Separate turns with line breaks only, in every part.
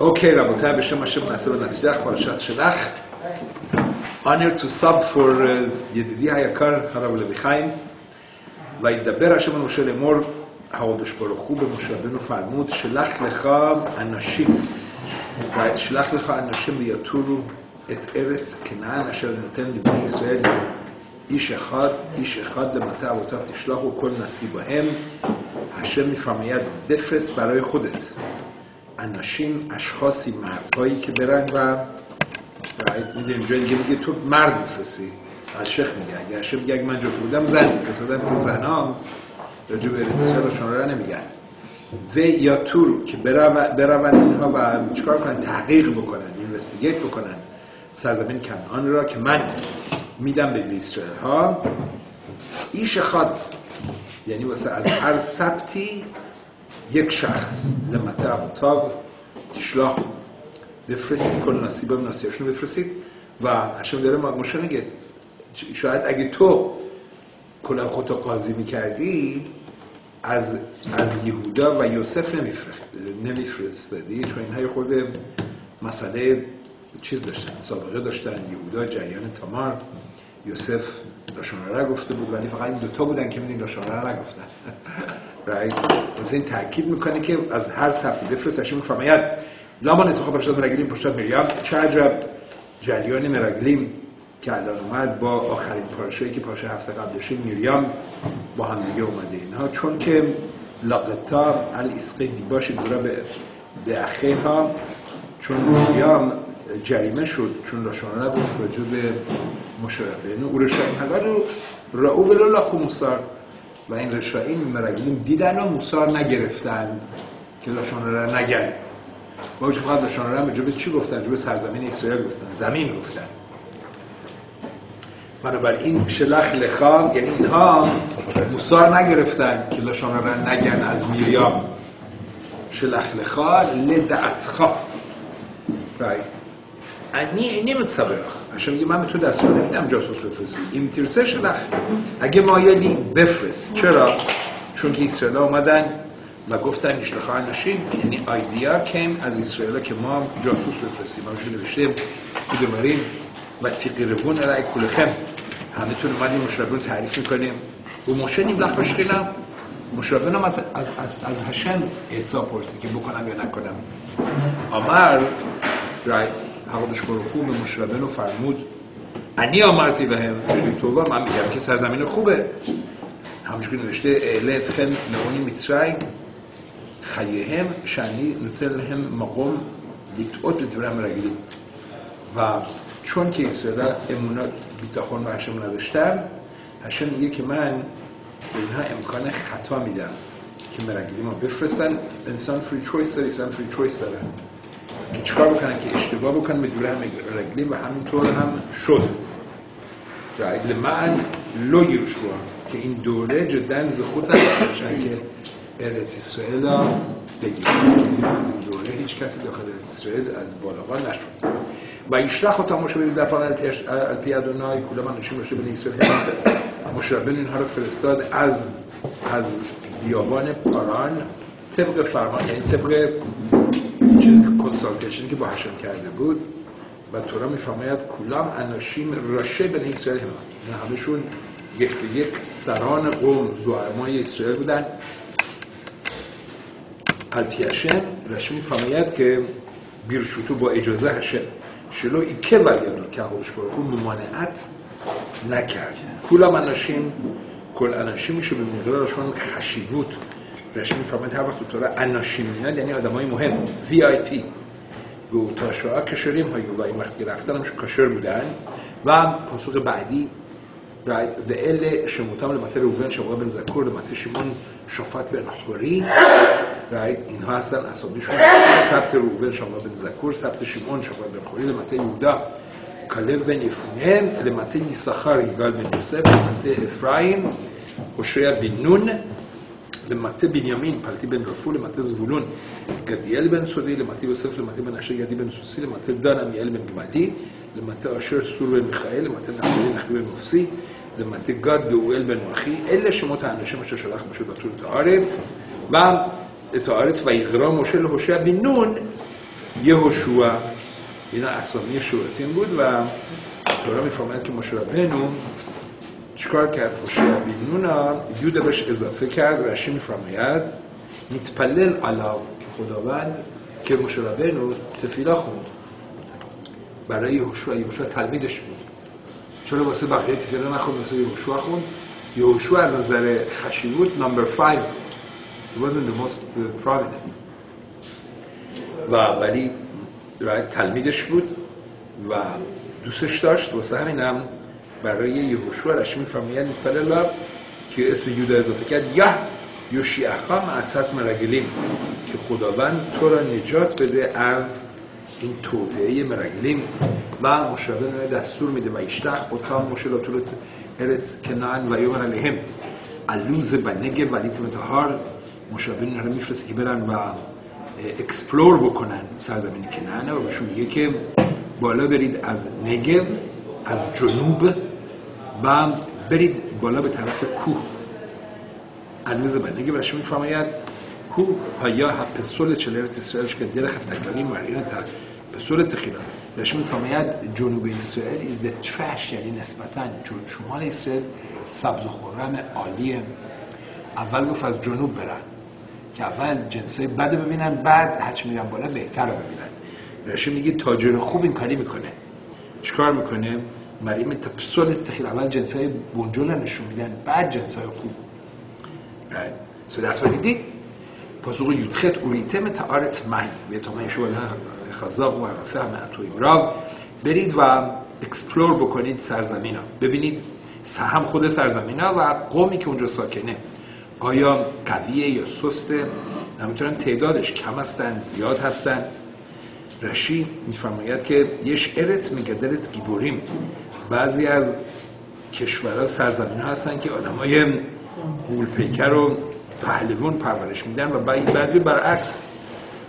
אוקיי רבותיי, בשם השם נעשה ונצליח פרשת שלך. honor to sub for uh, ידידי היקר הרב לוי חיים. וידבר השם על משה לאמור, הקדוש ברוך הוא במשה רבנו פעלמוד, שלח לך אנשים, שלח לך אנשים ויתורו את ארץ כנען אשר נותן לבני ישראל איש אחד, איש אחד למטה אבותיו תשלחו כל נשיא בהם, השם מפעמיית דפס בערי חודת. اناشیم اشخاصی مردهایی که برن و میده. اینجا دیگه میگه تو مرد میفرسی الشیخ میگه. اگه الشیخ میگه اگه من جو بودم زن میفرسدم تو زنام رجوع به ارزش شما را نمیگن. و یا تور که برون اینها و چیکار کنن؟ تحقیق بکنن اینوستیگیت بکنن. سرزمین کنعان را که من میدم به اسرائیل ها ایش خاد یعنی واسه از هر سبتی یک شخص لمته ابوتاب تشلاخ. بفرستید کل نصیب و نصیبشون بفرستید. و هشم داره مشه میگه شاید اگه تو کلا خودتو قاضی می‌کردی از از یهودا و یوسف نمیفرستادی چون اینها خود مسئله چیز داشتن سابقه داشتن. یهودا جریان تمار یوسف لاشانه گفته بود ولی فقط این دوتا بودن که میدین لاشانه نگفتن. right? این تاکید می‌کنه که از هر سبتی بفرست اشیم فرماید لامان اسمخوا پرشاد مرگلیم پرشاد مریم چه عجب جریان مرگلیم که الان اومد با آخرین پارشایی که پارشه هفته قبلش میریام با هم دیگه اومده اینها چون که لاقتا الاسقه دیباش دورا به به ها چون میریام جریمه شد چون لاشانه گفت راجع به مشارفه اینو او رشایم هلا رو رعو موسار و این رشایم مرگلیم دیدن و موسار نگرفتن که لاشانه را نگن. با وجود فقط لاشانه را به چی گفتن؟ به سرزمین اسرائیل گفتن. زمین گفتن. بنابراین شلخ لخام یعنی اینها موسار نگرفتن که لاشانه را نگن از میریام. شلخ لخا لدعتخا. right. انی نمیتصبرخ هشم میگه من به تو دستور نمیدم جاسوس بفرستی. این تیرسه شلخ اگه مایلی بفرست. چرا؟ چون که اسرائیل اومدن و گفتن اشتخار نشین. یعنی آیدیا کم از اسرائیل که ما جاسوس بفرستیم. ما نوشتیم. که دوباریم و تقربون علی کلخم همه تون اومدیم مشربون تعریف می‌کنیم. و مشه نیم لخ بشخیلم مشربون هم از, از, از, از هشم اعتصا پرسی که بکنم یا نکنم. امر رایت حقادش برخو به مشربن و فرمود انی آمرتی به هم توبه من میگم که سرزمین خوبه. همونش که نوشته اعلت خن لعونی میترای خیهم شنی نوتل هم مقوم لیتعوت به تبرم رگیدیم و چون که اسرائیل امونات بیتاخون و هشم نداشتن هشم میگه که من به اینها امکان خطا میدم که مرگیلی ما بفرستن. انسان فری چویس داره انسان فری چویس داره. که چکار بکنن که اشتباه بکنن به دوره هم رگلیم و همینطور هم شد. رگل من لو یروشوا که این دوره جدا ز خود نداشتن که ارث اسرائیل بگیرن. از این دوره هیچ کسی داخل اسرائیل از بالاقا نشد. و ایشلخ تا مشه ببین در پانر الپی ادونای کلا من نشون باشه به اسرائیل مشربن اینها رو فرستاد از از بیابان پاران طبق فرمان یعنی طبق کنسالتیشن که با هشم کرده بود و تورا میفرماید کلام اناشیم راشه بن اسرائیل هم این همشون یک به یک سران قوم زعمای اسرائیل بودن. الپیشن راشه میفرماید که بیرشوتو با اجازه هشم شلو ایکه ولیانو که هوش برکو ممانعت نکرد. کلام اناشیم کل اناشیم میشه به مقدارشون خشیبوت رشید میفرماید هر وقت تو اناشیم میاد یعنی آدم مهم وی آی پی گو تا شعا کشریم های و این وقتی رفتن همشون کشر بودن و پاسوق بعدی دعل شموتام لمته روون شما بن زکور لمته شمون شفات بن خوری راید اینها هستن اصابیشون سبت روون شما بن زکور سبت شمون شفات بن خوری لمته یودا کلب بن یفونه لمته یسخار یگال بن یوسف لمته افرایم خوشویا بن نون למטה בנימין, פעלתי בן רפול, למטה זבולון, גדיאל בן סודי, למטה יוסף, למטה בן אשר ידי בן סוסי, למטה דן עמיאל בן גמלי, למטה אשר סור בן מיכאל, למטה נחמי נחמי בן מופסי, למטה גד גאואל בן מלכי, אלה שמות האנשים אשר שלח משה בתור את הארץ, מה את הארץ ויגרום משה להושע בן נון, יהושע, הנה עשרמי שורתים גודלה, התורה מפרמנת למשה רבנו چیکار کرد؟ هوشع بن نون یوده بهش اضافه کرد رشی میفرماید متپلل علا که خداوند که مشل بنون تفیلا خوند برای یهوشوع یهوشوع تلمیدش بود. چرا واسه بقیه تفیلا نخوند واسه یهوشوع خوند یهوشوع از نظر خشیوت نمبر 5 بود. He wasn't the most uh, prominent. و ولی تلمیدش بود و دوستش داشت واسه همینم برای یهوشوع رشی میفرماید میتپل که اسم یودا اضافه کرد یا یوشیعخا معتت مرگلیم که خداوند تو را نجات بده از این توطئه מרגלים. و موشه دستور میده וישלח אותם משה לתור את ארץ כנען ויאמר אליהם עלו זה בנגב ועליתם את ההר موشه اینا رو میفرسته که برن و explore بکنن سرزمین کنعان و بهشون میگه که بالا برید از نگو از جنوب و برید بالا به طرف کوه. الوز به نگو برشون میفرماید کوه هایا ها پسول چلرت اسرائیلش که دل خفتگانی مرین تا پسول تخیلا. برشون میفرماید جنوب اسرائیل is the trash یعنی نسبتا شمال اسرائیل سبز و خورم عالیه. اول گفت از جنوب برن که اول جنسای بد رو ببینن بعد هرچی میرن بالا بهتر رو ببینن. رشی میگه تاجر خوب این کاری می‌کنه. چیکار می‌کنه؟ مریم تخیل اول جنسای بنجل نشون میدن. بعد جنسای خوب. right. so that's what he did את הארץ מה היא. ואת העם היושב החזק הוא המעט הוא אם רב برید و explore بکنید سرزمین ها ببینید هم خود سرزمین ها و قومی که اونجا ساکنه. آیا قویه یا سسته؟ نمی‌تونن تعدادش کم هستن زیاد هستن. رشی میفرماید که יש ארץ מגדלת גיבורים. بعضی از کشورها سرزمین ها هستن که آدم های پیکر و پهلوون پرورش میدن و بعدی برعکس.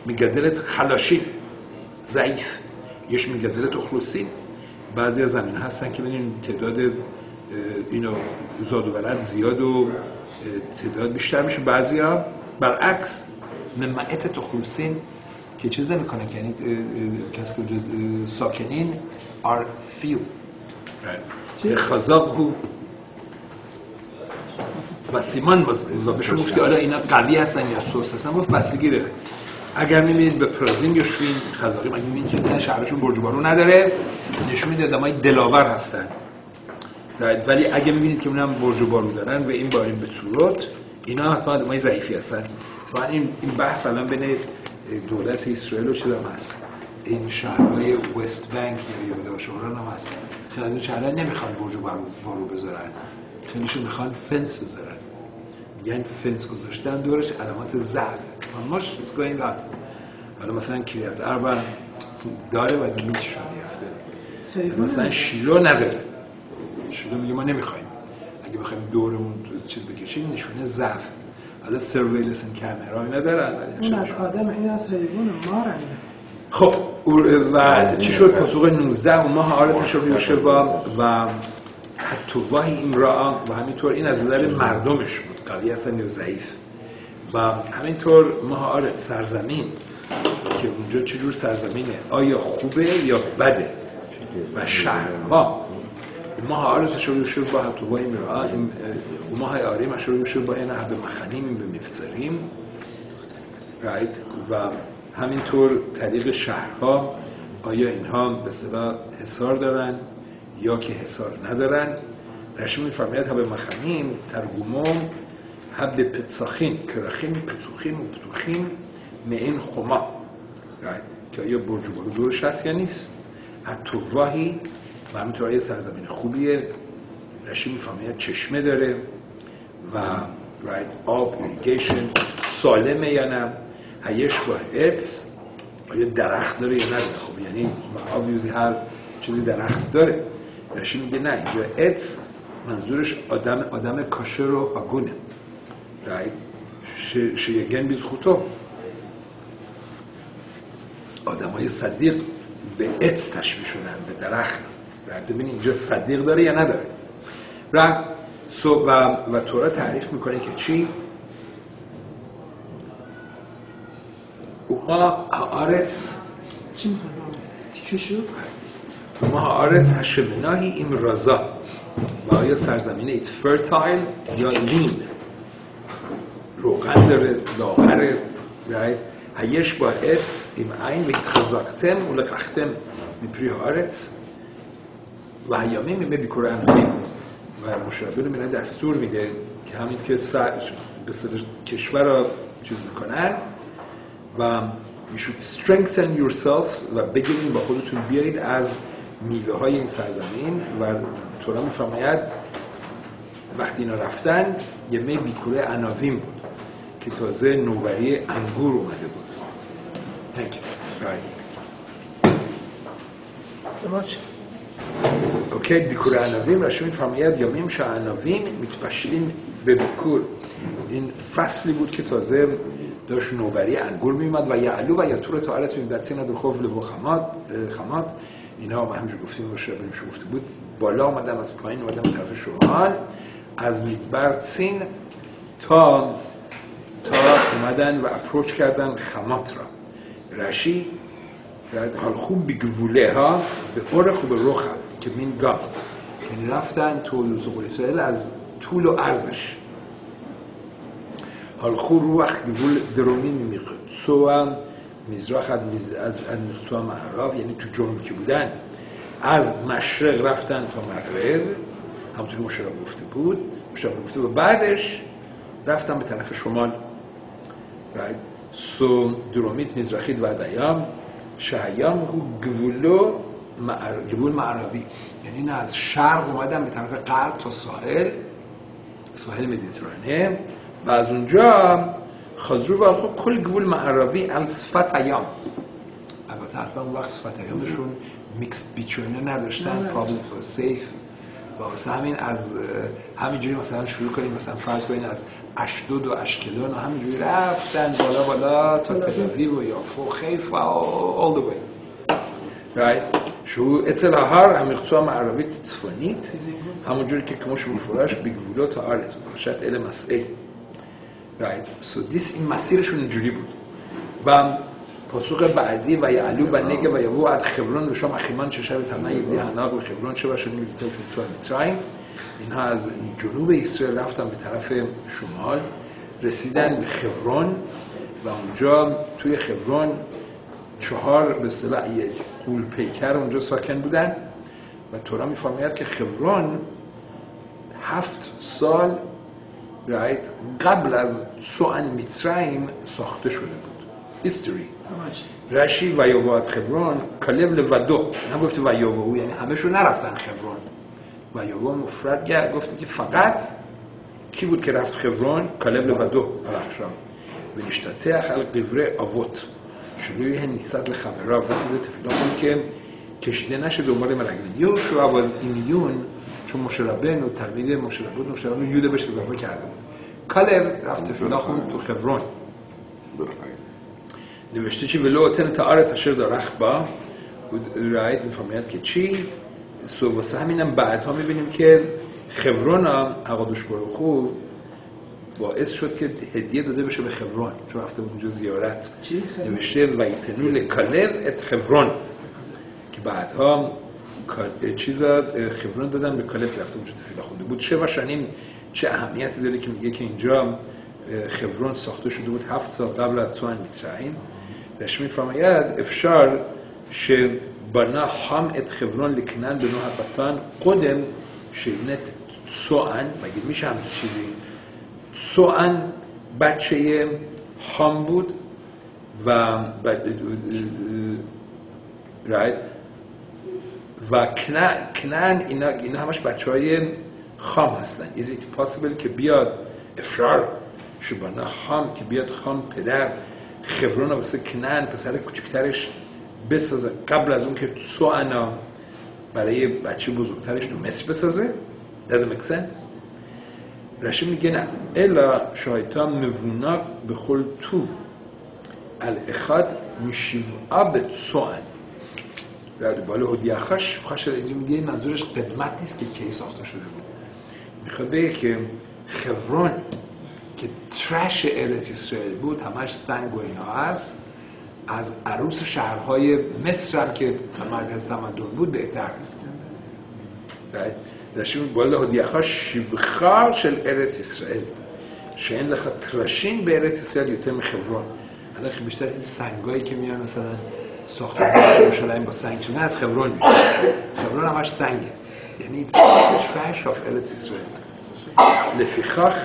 میگدرت خلاشی ضعیف. یش میگدرت اخلوسی بعضی از زمین هستن که ببینید تعداد اینو زاد و ولد زیاد و تعداد بیشتر میشه. بعضی ها برعکس. ممعت تخلوسین که چیز نمی‌کنه یعنی کسی که ساکنین are few. خزاق و سیمان و بهشون گفتی آره اینا قوی هستن یا سوس هستن گفت بستگی اگر می‌بینید به پرازین یا شوین خزاقی اگه می‌بینید که اصلا شهرشون برج بارون نداره نشون میده آدمای دلاور هستن ولی اگه می‌بینید که اونم برج و بارو دارن و این باریم به صورت اینا حتما آدمای ضعیفی هستن فقط این این بحث الان بین دولت اسرائیل و چه هست این شهرهای وست بانک یا یهودا و شمران هم هست خیلی از اون شهرها نمی‌خوان برج بارو بذارن. خیلیشون می‌خوان فنس بذارن. میگن فنس گذاشتن دورش علامات ضعف. ماش it's going on. حالا مثلا کریت اربا داره و دیگه شده مثلا شیلو نداره. شده میگه ما نمی‌خوایم. اگه بخوایم دورمون چیز بکشیم نشونه ضعف. حالا سرویلنس کامرا اینا دارن
اون از آدم این از حیوان مارن.
خب و چی شد؟ پاسوق 19 اون ماه آره تشابه با و حتی واهی این را و همینطور این از نظر مردمش بود قوی هستن یا ضعیف. و همینطور ماه آره سرزمین که اونجا چجور سرزمینه؟ آیا خوبه یا بده؟ و شهرها ماه آره تشابه شد با میرا این ماه آره مشابه شد با این حد مخنیم به مفزریم right? و همینطور طریق شهرها آیا اینها به صدا حسار دارن یا که حسار ندارن؟ رشم میفرماید به مخنیم ترگومم حب پتساخین کرخین پتسوخین و پتوخین معین خما که آیا برج و بارو دورش هست یا نیست؟ הטובה היא و همینطور آیا سرزمین خوبیه؟ رشی میفرماید چشمه داره و right, آب irrigation سالمه یا نه؟ היש בה עץ آیا درخت داره یا نداره؟ خب یعنی obviously هر چیزی درخت داره. رشی میگه نه اینجا עץ منظورش آدم آدم כשר و آگونه. שיגן בזכותו. آدم های صدیق به עץ تشبیه شدن به درخت. ببین اینجا صدیق داره یا نداره. و و, و تورا تعریف می‌کنه که چی؟ ומה
چی
ומה آرت השמנהי עם רזה و یا سرزمین ایت فرتایل یا لین. روغن داره لاغره هیش با ایت ایم این و خزاکتم و لقختم می پری آرت. و هیامه می می. انامه و مشابه رو دستور میده که همین که سر به کشور را چیز می‌کنن و you should strengthen yourselves و بگیرین با خودتون بیایید از میوه های این سرزمین و تورا میفرماید وقتی اینا رفتن ימי ביכורי ענבים بود که تازه نوبری انگور اومده بود. Thank you. Right. okay ביכורי ענבים رشی میفرماید ימים שהענבים מתבשלין בביכור. این فصلی بود که تازه داشت نوبری انگور میومد ויעלו ויתורו את הארץ ממדבר עד רחוב לבוא חמת خمات اینا هم همجور گفتیم باشه بریم شو گفته بود. بالا آمدم از پایین به طرف شمال. از میدبر تین تا تا اومدن و اپروچ کردن خمات را. رشی حال خوب بگوله ها به اور خوب روخ که مین گام. یعنی رفتن تو از طول و عرضش. روح گوول درومی میقصو هم مزرح از مز- از از مقصو معرب یعنی تو جنوب که بودن از مشرق رفتن تا مغرب. همونطور که مشرق گفته بود مشرق گفته بود. بعدش رفتن به طرف شمال. right? سو درومیت مزرخید و دیام شهیام هو گوولو معر... گوول معربی. یعنی نه از شرق اومدن به طرف غرب تا ساحل. ساحل مدیترانه. و از اونجا خضرو و خود خب کل گول معراوی الصفت ایام البته حتما اون وقت چون میکس بیچونه نداشتن پرابلم تو سیف. و واسه همین از همینجوری مثلا شروع کنیم مثلا فرض کنیم از اشدود و اشکلون و همینجوری رفتن بالا بالا تا تل و یافو و خیف و all the way. Right. شو اطلاع هم اقتوام عربی تصفنت. همونجوری که کموش بفراش بگولو تا آلت باشد. علم right. So this این مسیرشون اینجوری بود. و پاسخ بعدی و یعلو بنگه و یبو عد خبرون و شام اخیمان ششب تمه یبدی هناق و خبرون شبه شدیم بیتل فیتسو مصرعیم اینها از جنوب اسرائیل رفتن به طرف شمال رسیدن به خبرون و اونجا توی خبرون چهار به اصطلاح یک قول پیکر اونجا ساکن بودن و تورا میفرماید که خبرون هفت سال رایت قبل از سوان میترایم ساخته شده بود.
باش
رشی و یووات خبرون کلب لودو هم گفته و یووو یعنی همشون نرفتن خبرون و یووو مفرد گرد گفته که فقط کی بود که رفت خبرون کلب لودو الاخشام و نشتتح القبره آوت. شلوی نیست لخبرا و تو تفیلا کن که کشیده نشه دنبال مرگن یوشوا واز ایمیون چون مشربن و تلمید مشربن مشربن یوده بهش اضافه کرده. بود کالب رفت تفیلا خون تو خبرون نوشته چی؟ ولو اتن تعارت اشر دارخ با. رایت می‌فهمید که چی؟ سو واسه همینم بعدها می‌بینیم که خبرون هم اقادوش بروخو باعث شد که هدیه داده بشه به خبرون چون رفته بود اونجا زیارت.
چی؟
نوشته ויתנו לכלב את חברון که بعدها چیزا خبرون دادن به کالب که رفته وجود فیلا خونده بود. چه وشنین چه اهمیتی داره که میگه که اینجا خبرون ساخته شده بود هفت سال قبل از توان میترعین رشمی میفرماید افشار ش بنا هم ات خبرون لکنن به نوح بطان قدم شیونت توان مگه میشه هم چیزی؟ توان بچه هم بود و رایت right. و کنعن اینا, اینا همش بچه های خام هستن. Is it possible که بیاد افرار شبانه خام که بیاد خام پدر خبرون رو واسه کنعن پسر کوچکترش بسازه؟ قبل از اون که سوانا برای بچه بزرگترش تو مصر بسازه؟ Doesn't make sense? رشی میگه نه. الا شایطا موونا به خل توف الاخاد میشیوعا به سوان. رد بالا هدیه خش خش اینجا میگه این منظورش قدمت نیست که کی ساخته شده بود میخواد بگه که خبرون که ترش ارت اسرائیل بود همش سنگ و اینا هست از عروس شهرهای مصر هم که مرکز تمدن بود بهتر نیست רש"י בוא להודיעך שבחה של ארץ ישראל, שאין לך טרשים בארץ ישראל יותר מחברון. אנחנו بیشتر این سنگایی که ساختمان شروع شدن با سنگ چون از خبرون میاد خبرون همش سنگه. یعنی شش افعلت اسرائیل لفیخاخ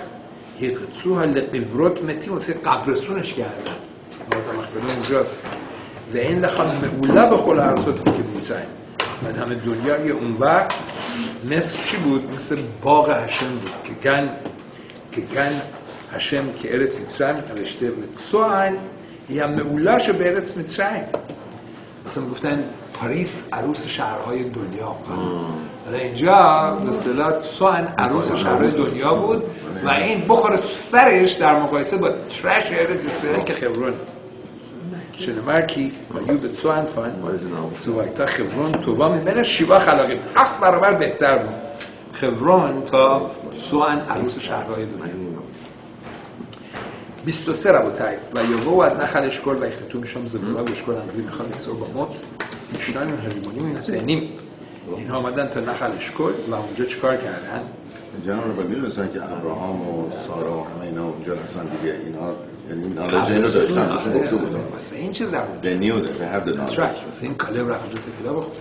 هیقצוها لقبرات متی واسه قبرستونش کردن. ما مخبرون اونجاست و این لخم معوله به خل ارزاد که میسن و همه دنیای اون وقت مثل چی بود؟ مثل باغ هشم بود که گن که گن هشم که ارت میترن نوشته و تو یا معوله به ارت میترن مثلا گفتن پاریس عروس شهرهای دنیا. حالا اینجا به سوان عروس شهرهای دنیا بود و این بخوره تو سرش در مقایسه با ترش ایرز اسرائیل که خبرون شنمرکی و یوب سوان فان سوایتا خبرون توبا میمنه شیوا خلاقی. هفت برابر بهتر بود. خبرون تا سوان عروس شهرهای دنیا. 23 רבותיי, ויבואו עד נחל אשכול ויחטאו משם זבולה ואשכול הנביא מיכל יצור במות, שניים הרימונים מן התאנים. اینها آمدن تا نخل اشکل و اونجا چیکار کردن؟
جناب رو میدونستن که ابراهام و سارا و همه اینا اونجا هستن دیگه اینا یعنی نالج اینو داشتن بهشون گفته بودن
واسه این چه زبون
They knew that, they have the
That's
knowledge.
right. واسه این کالب رفت اونجا تفیلا بخون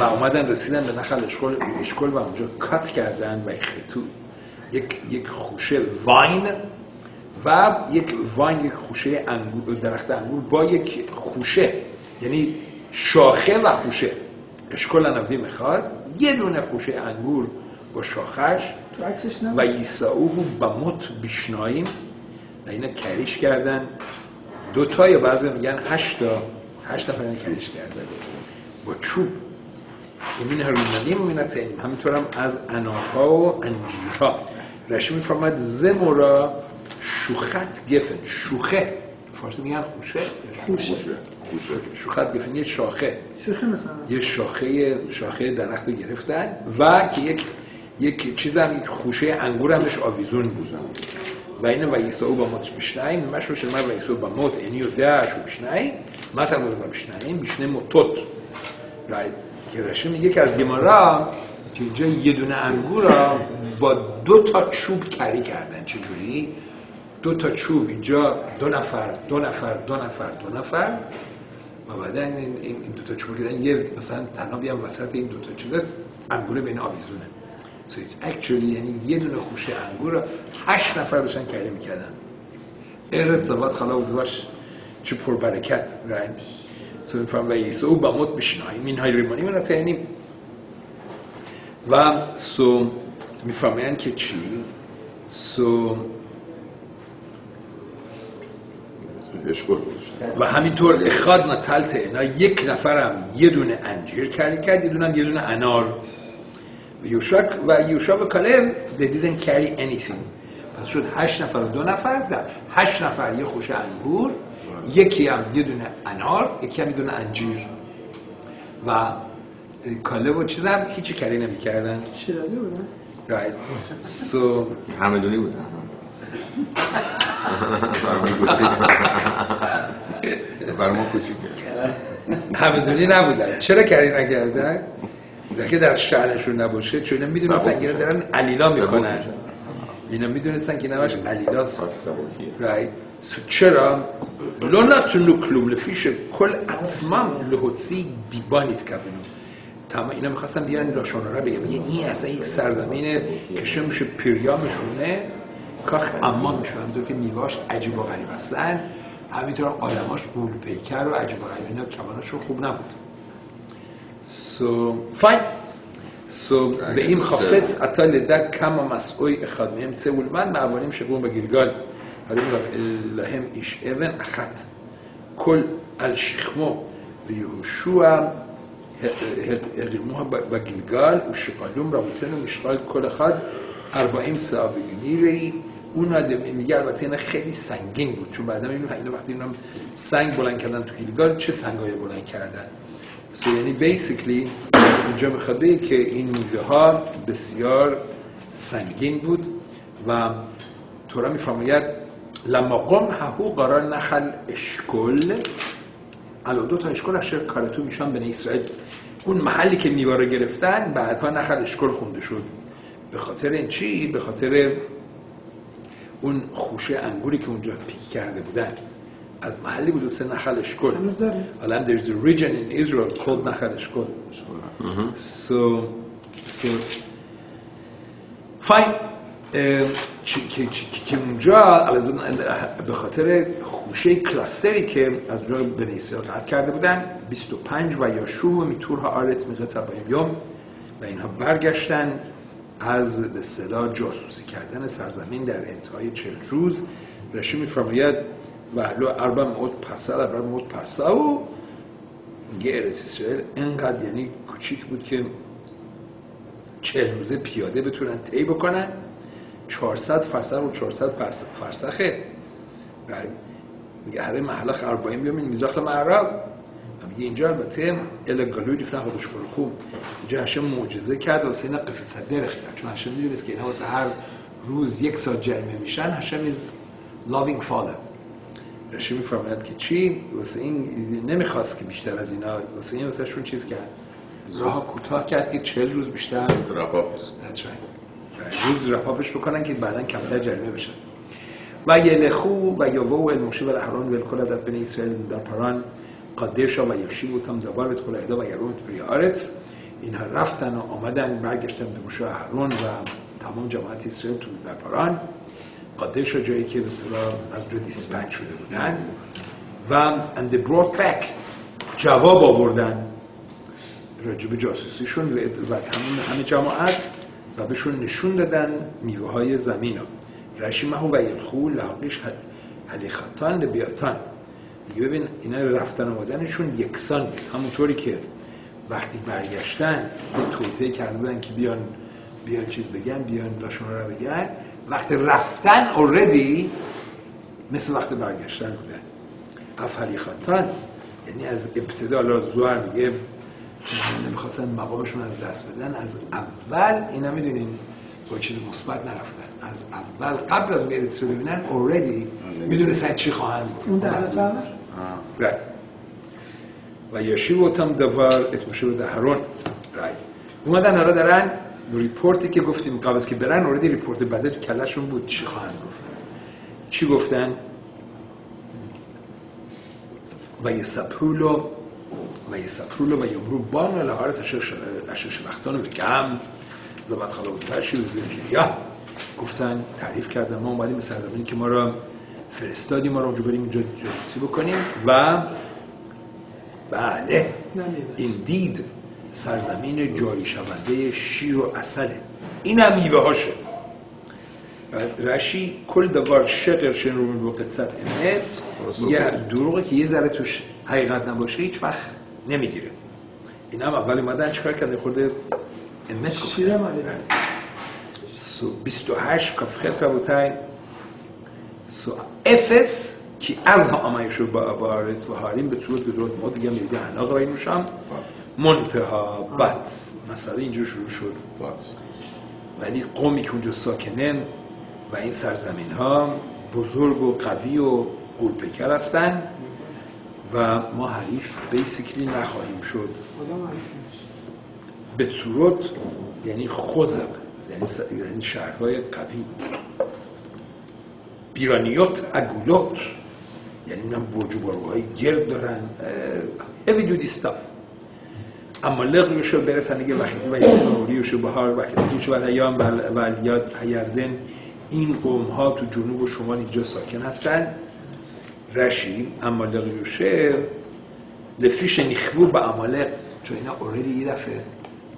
و اومدن رسیدن به نخل اشکل اشکل و اونجا کات کردن و اخیتو یک یک خوشه واین و یک واین یک خوشه انگور درخت انگور با یک خوشه یعنی شاخه و خوشه. اشکل نبی می‌خواد. یه دونه خوشه انگور با شاخش و ایساوه بموت بیشناییم. و اینا کریش کردن. دو تا یا بعضی میگن هشت تا. هشت نفر کریش کردن. با چوب. یمین هرونانیم و همینطور هم از انارها و انجیرها. رشی میفرماد زمورا شوخت گفن. شوخه. فارسی میگن خوشه؟
خوشه.
شوخت گفن یه شاخه.
می‌کنم
یه شاخه شاخه درخت رو گرفتن و که یک یک چیز هم یک خوشه انگور همش آویزون بود. و اینه و یساو با موت بیشنایم مش باشه من و یساو با موت اینی و دهش و بیشنایم ما تر با بیشنایم بیشنه موتوت رایت رشم میگه که از گمارا که اینجا یه دونه انگور را با دو تا چوب کری کردن. چجوری؟ دو تا چوب. اینجا دو نفر دو نفر دو نفر دو نفر. و بعدا این, این, دو تا چوب کردن یه مثلا تنابی هم وسط این دو تا چیز انگور بین آویزونه so it's actually یعنی یه دونه خوشه انگور رو هشت نفر داشتن کری می‌کردن. ارت زوات خلا و دواش چه پر برکت راین so میفهم و یسو با موت بشناییم این های ریمانی من تهنیم و سو می‌فهمین که چی سو و همینطور اخاد نتلت اینا یک نفرم یه دونه انجیر کاری کرد یه دونه یه دونه انار و یوشک و یوشا و کالب they didn't carry anything. پس شد هشت نفر و دو نفر در هشت نفر یه خوش انگور یکی هم یه دونه انار یکی هم یه دونه انجیر. و کالب و چیز هم هیچی کاری نمی کردن
شیرازی بودن؟
Right. So
همدونی بودن
بر ما
همدونی نبودن. چرا کاری نکردن؟ که در شهرشون نباشه چون اینا می‌دونستن که دارن علیلا می‌کنن. اینا می‌دونستن که نماش علیلاست. رایت צ'רה, לא נתנו כלום, לפי שכל עצמם להוציא دیبان התכוונו. اینا می‌خواستن بیان لاشون را بگم یه این اصلا یک سرزمین کشه میشه پیریامشونه کاخ امامشون همینطور که میواش عجیب و غریب هستن همینطور آدماش قول پیکر و عجیب و غریب اینا کماناشون خوب نبود سو فاین سو به این خافت اتا لده کم و مسئوی اخاد مهم تولمن معوانیم شبون به گیرگال הרימו להם איש אבן אחת. כל על שכמו ויהושע הרימוה בגלגל ושפלום רבותינו משקל כל אחד 40 ساعه بگیری اون آدم میگه البته اینا خیلی سنگین بود چون بعدا میبینیم اینا وقتی اینا سنگ بلند کردن تو گیلگال چه سنگایی بلند کردن so, یعنی بیسیکلی اینجا میخواد بگه که این میوه ها بسیار سنگین بود و تورا میفرماید لما قم ههو قرار نخل اشکل. الان دو تا اشکال اشتر کارتو میشن بنی اسرائیل. اون محلی که میوه رو گرفتن بعدها نخل اشکل خونده شد. به خاطر این چی؟ به خاطر اون خوشه انگوری که اونجا پیک کرده بودن. از محلی بود سه نخل اشکل؟ حالا there's a region in Israel called نخل اشکل. so so fine. که اونجا به خاطر خوشه کلاسری که از اونجا بنی اسرائیل قطع کرده بودن 25 و یا شو میتورها آرت میقت یوم و اینها برگشتن از به صدا جاسوسی کردن سرزمین در انتهای چهل روز. رشی میفرماید و لو اربع موت پرسا اربع موت پرسا و میگه اسرائیل انقدر یعنی کوچیک بود که چهل روزه پیاده بتونن طی بکنن. 400 فرسخ و 400 فرس- فرسخه. و میگه هره محلخ اربعین بیامین میزاخ معرب و میگه اینجا البته ال گلوی دیفرن خودش برکوم اینجا هشم معجزه کرد و سینا قفل صدر کرد چون هشم می‌دونست که اینها واسه هر روز یک ساعت جریمه میشن هشم از loving father. رشی میفرماید که چی؟ واسه این نمی‌خواست که بیشتر از اینا واسه این واسه شون چیز کرد. راه کوتاه کرد که 40 روز بیشتر right. روز رفاقش بکنن که بعدا کمتر جریمه بشن و یلخو و یوو و الموشی و الاحران و الکل عدد بین اسرائیل در پران قادرشا و یاشی و تم دوار بت خلاهدا و یرون بری آرتس اینها رفتن و آمدن برگشتن به موشی و احران و تمام جماعت اسرائیل تو در پران قادرشا جایی که اصطلاح از اونجا دیسپچ شده بودن و and they brought back جواب آوردن راجب جاسوسیشون و تمام همه جماعت. و بهشون نشون دادن میوه های زمین ها رشیمه و یلخو لاقیش حلیختان لبیاتان. دیگه ببین اینا رفتن آمدنشون یکسان بود. همونطوری که وقتی برگشتن یه توطعه کرده بودن که بیان بیان چیز بگن بیان لاشون رو بگن. وقتی رفتن اوردی مثل وقتی برگشتن بودن. افحلی خطان یعنی از ابتدا لا زوار میگه نمی‌خواستن مقامشون از دست بدن. از اول اینا می‌دونین با چیز مثبت نرفتن. از اول قبل از بیرت رو ببینن اوردی می‌دونستن چی خواهند گفت.
اون
וישיבו אותם דבר את משה ואת אהרן right. اومدن حالا دارن report ی که گفتیم قبل از که برن already report بعده تو کلشون بود چی خواهند گفت. چی گفتن؟ و یسپرولو یسپرولو و یمرو بان لحارت اشر شلختان و کم زبط خلا و درشی و زنجیریا گفتن تعریف کردن ما اومدیم به سرزمینی که ما را فرستادیم ما را اونجا بریم اینجا جاسوسی بکنیم و بله. این دید سرزمین جاری شونده شیر و اصله این هم میوه هاشه رشی کل دوار شقر شن رو من قصت امت یه دروغه که یه ذره توش حقیقت نباشه هیچ وقت نمی‌گیره این هم اول اومدن چکار کرده؟ خورده امت. سو 28 کافخت ربوتای سو افس که از ها آمایشو با بارت و هاریم به صورت به درود ما دیگه میگه حلاق رای نوشم. منتها بد مسئله اینجا شروع شد.
بات
ولی قومی که اونجا ساکنن و این سرزمین ها بزرگ و قوی و قولپکر هستن. و ما حریف بیسیکلی نخواهیم شد. به صورت یعنی خوزق یعنی. یعنی شهرهای قوی بیرانیوت اگولوت یعنی من برج و باروهای گرد دارن هیوی دودی استاف اما لغیوشو برسن دیگه وقتی و یسموریوشو بهار وقتی و ایام و الیاد هیردن این قوم ها تو جنوب و شمال اینجا ساکن هستن رشی اما لغیوشه لفیش نخبو به عمالق چون اینا اوردی یه دفعه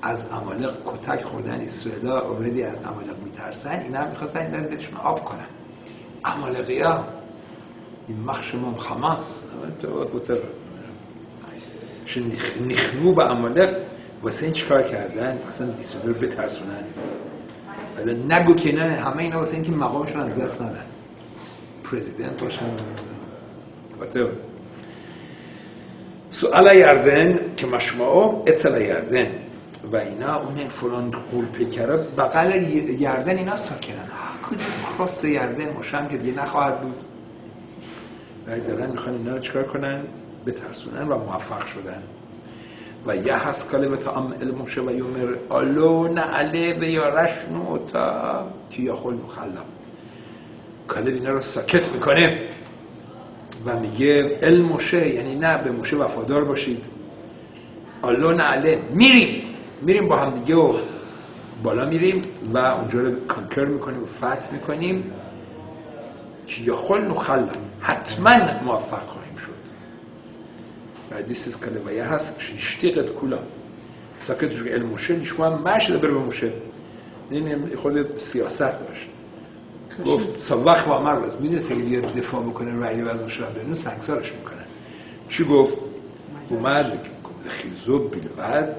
از عمالق کتک خوردن اسرائیل اوردی از عمالق میترسن اینا هم می‌خواستن اینا رو دلشون آب کنن. عمالقی ها این مخشمون خماس. شون نخبو به عمالق واسه این چیکار کردن؟ اصلا اسرائیل رو بترسونن. ولی نگو که اینا همه اینا واسه اینکه مقامشون از دست ندن. پرزیدنت باشن. سؤال یردن که مشمعه اتصال یردن و اینا اون فلان قول پیکره بغل یردن اینا ساکنن کدوم کراست یردن مشم که دیگه نخواهد بود و دارن می‌خوان اینا رو چیکار کنن بترسونن و موفق شدن و یه هست کاله به تعام الموشه و یومر آلو نعله و یا رشنو تا که یا خل مخلم کاله اینا رو ساکت می‌کنه و میگه الموشه یعنی نه به موشه وفادار باشید. آلو نعله میریم. میریم با هم دیگه و بالا میریم و اونجا رو کانکر می‌کنیم و فتح می‌کنیم. که یخل نخلم حتما موفق خواهیم شد. و دیس is کله و یه هست شتیقت کلا ساکت شو الموشه نشما مش دبر به موشه. این خود سیاست داشت. گفت سواخ و عمر باز می‌دونست اگه بیاد دفاع بکنه رأی بعد موشه رو بنو سنگسارش می‌کنن چی گفت؟ اومد خیزو بیلود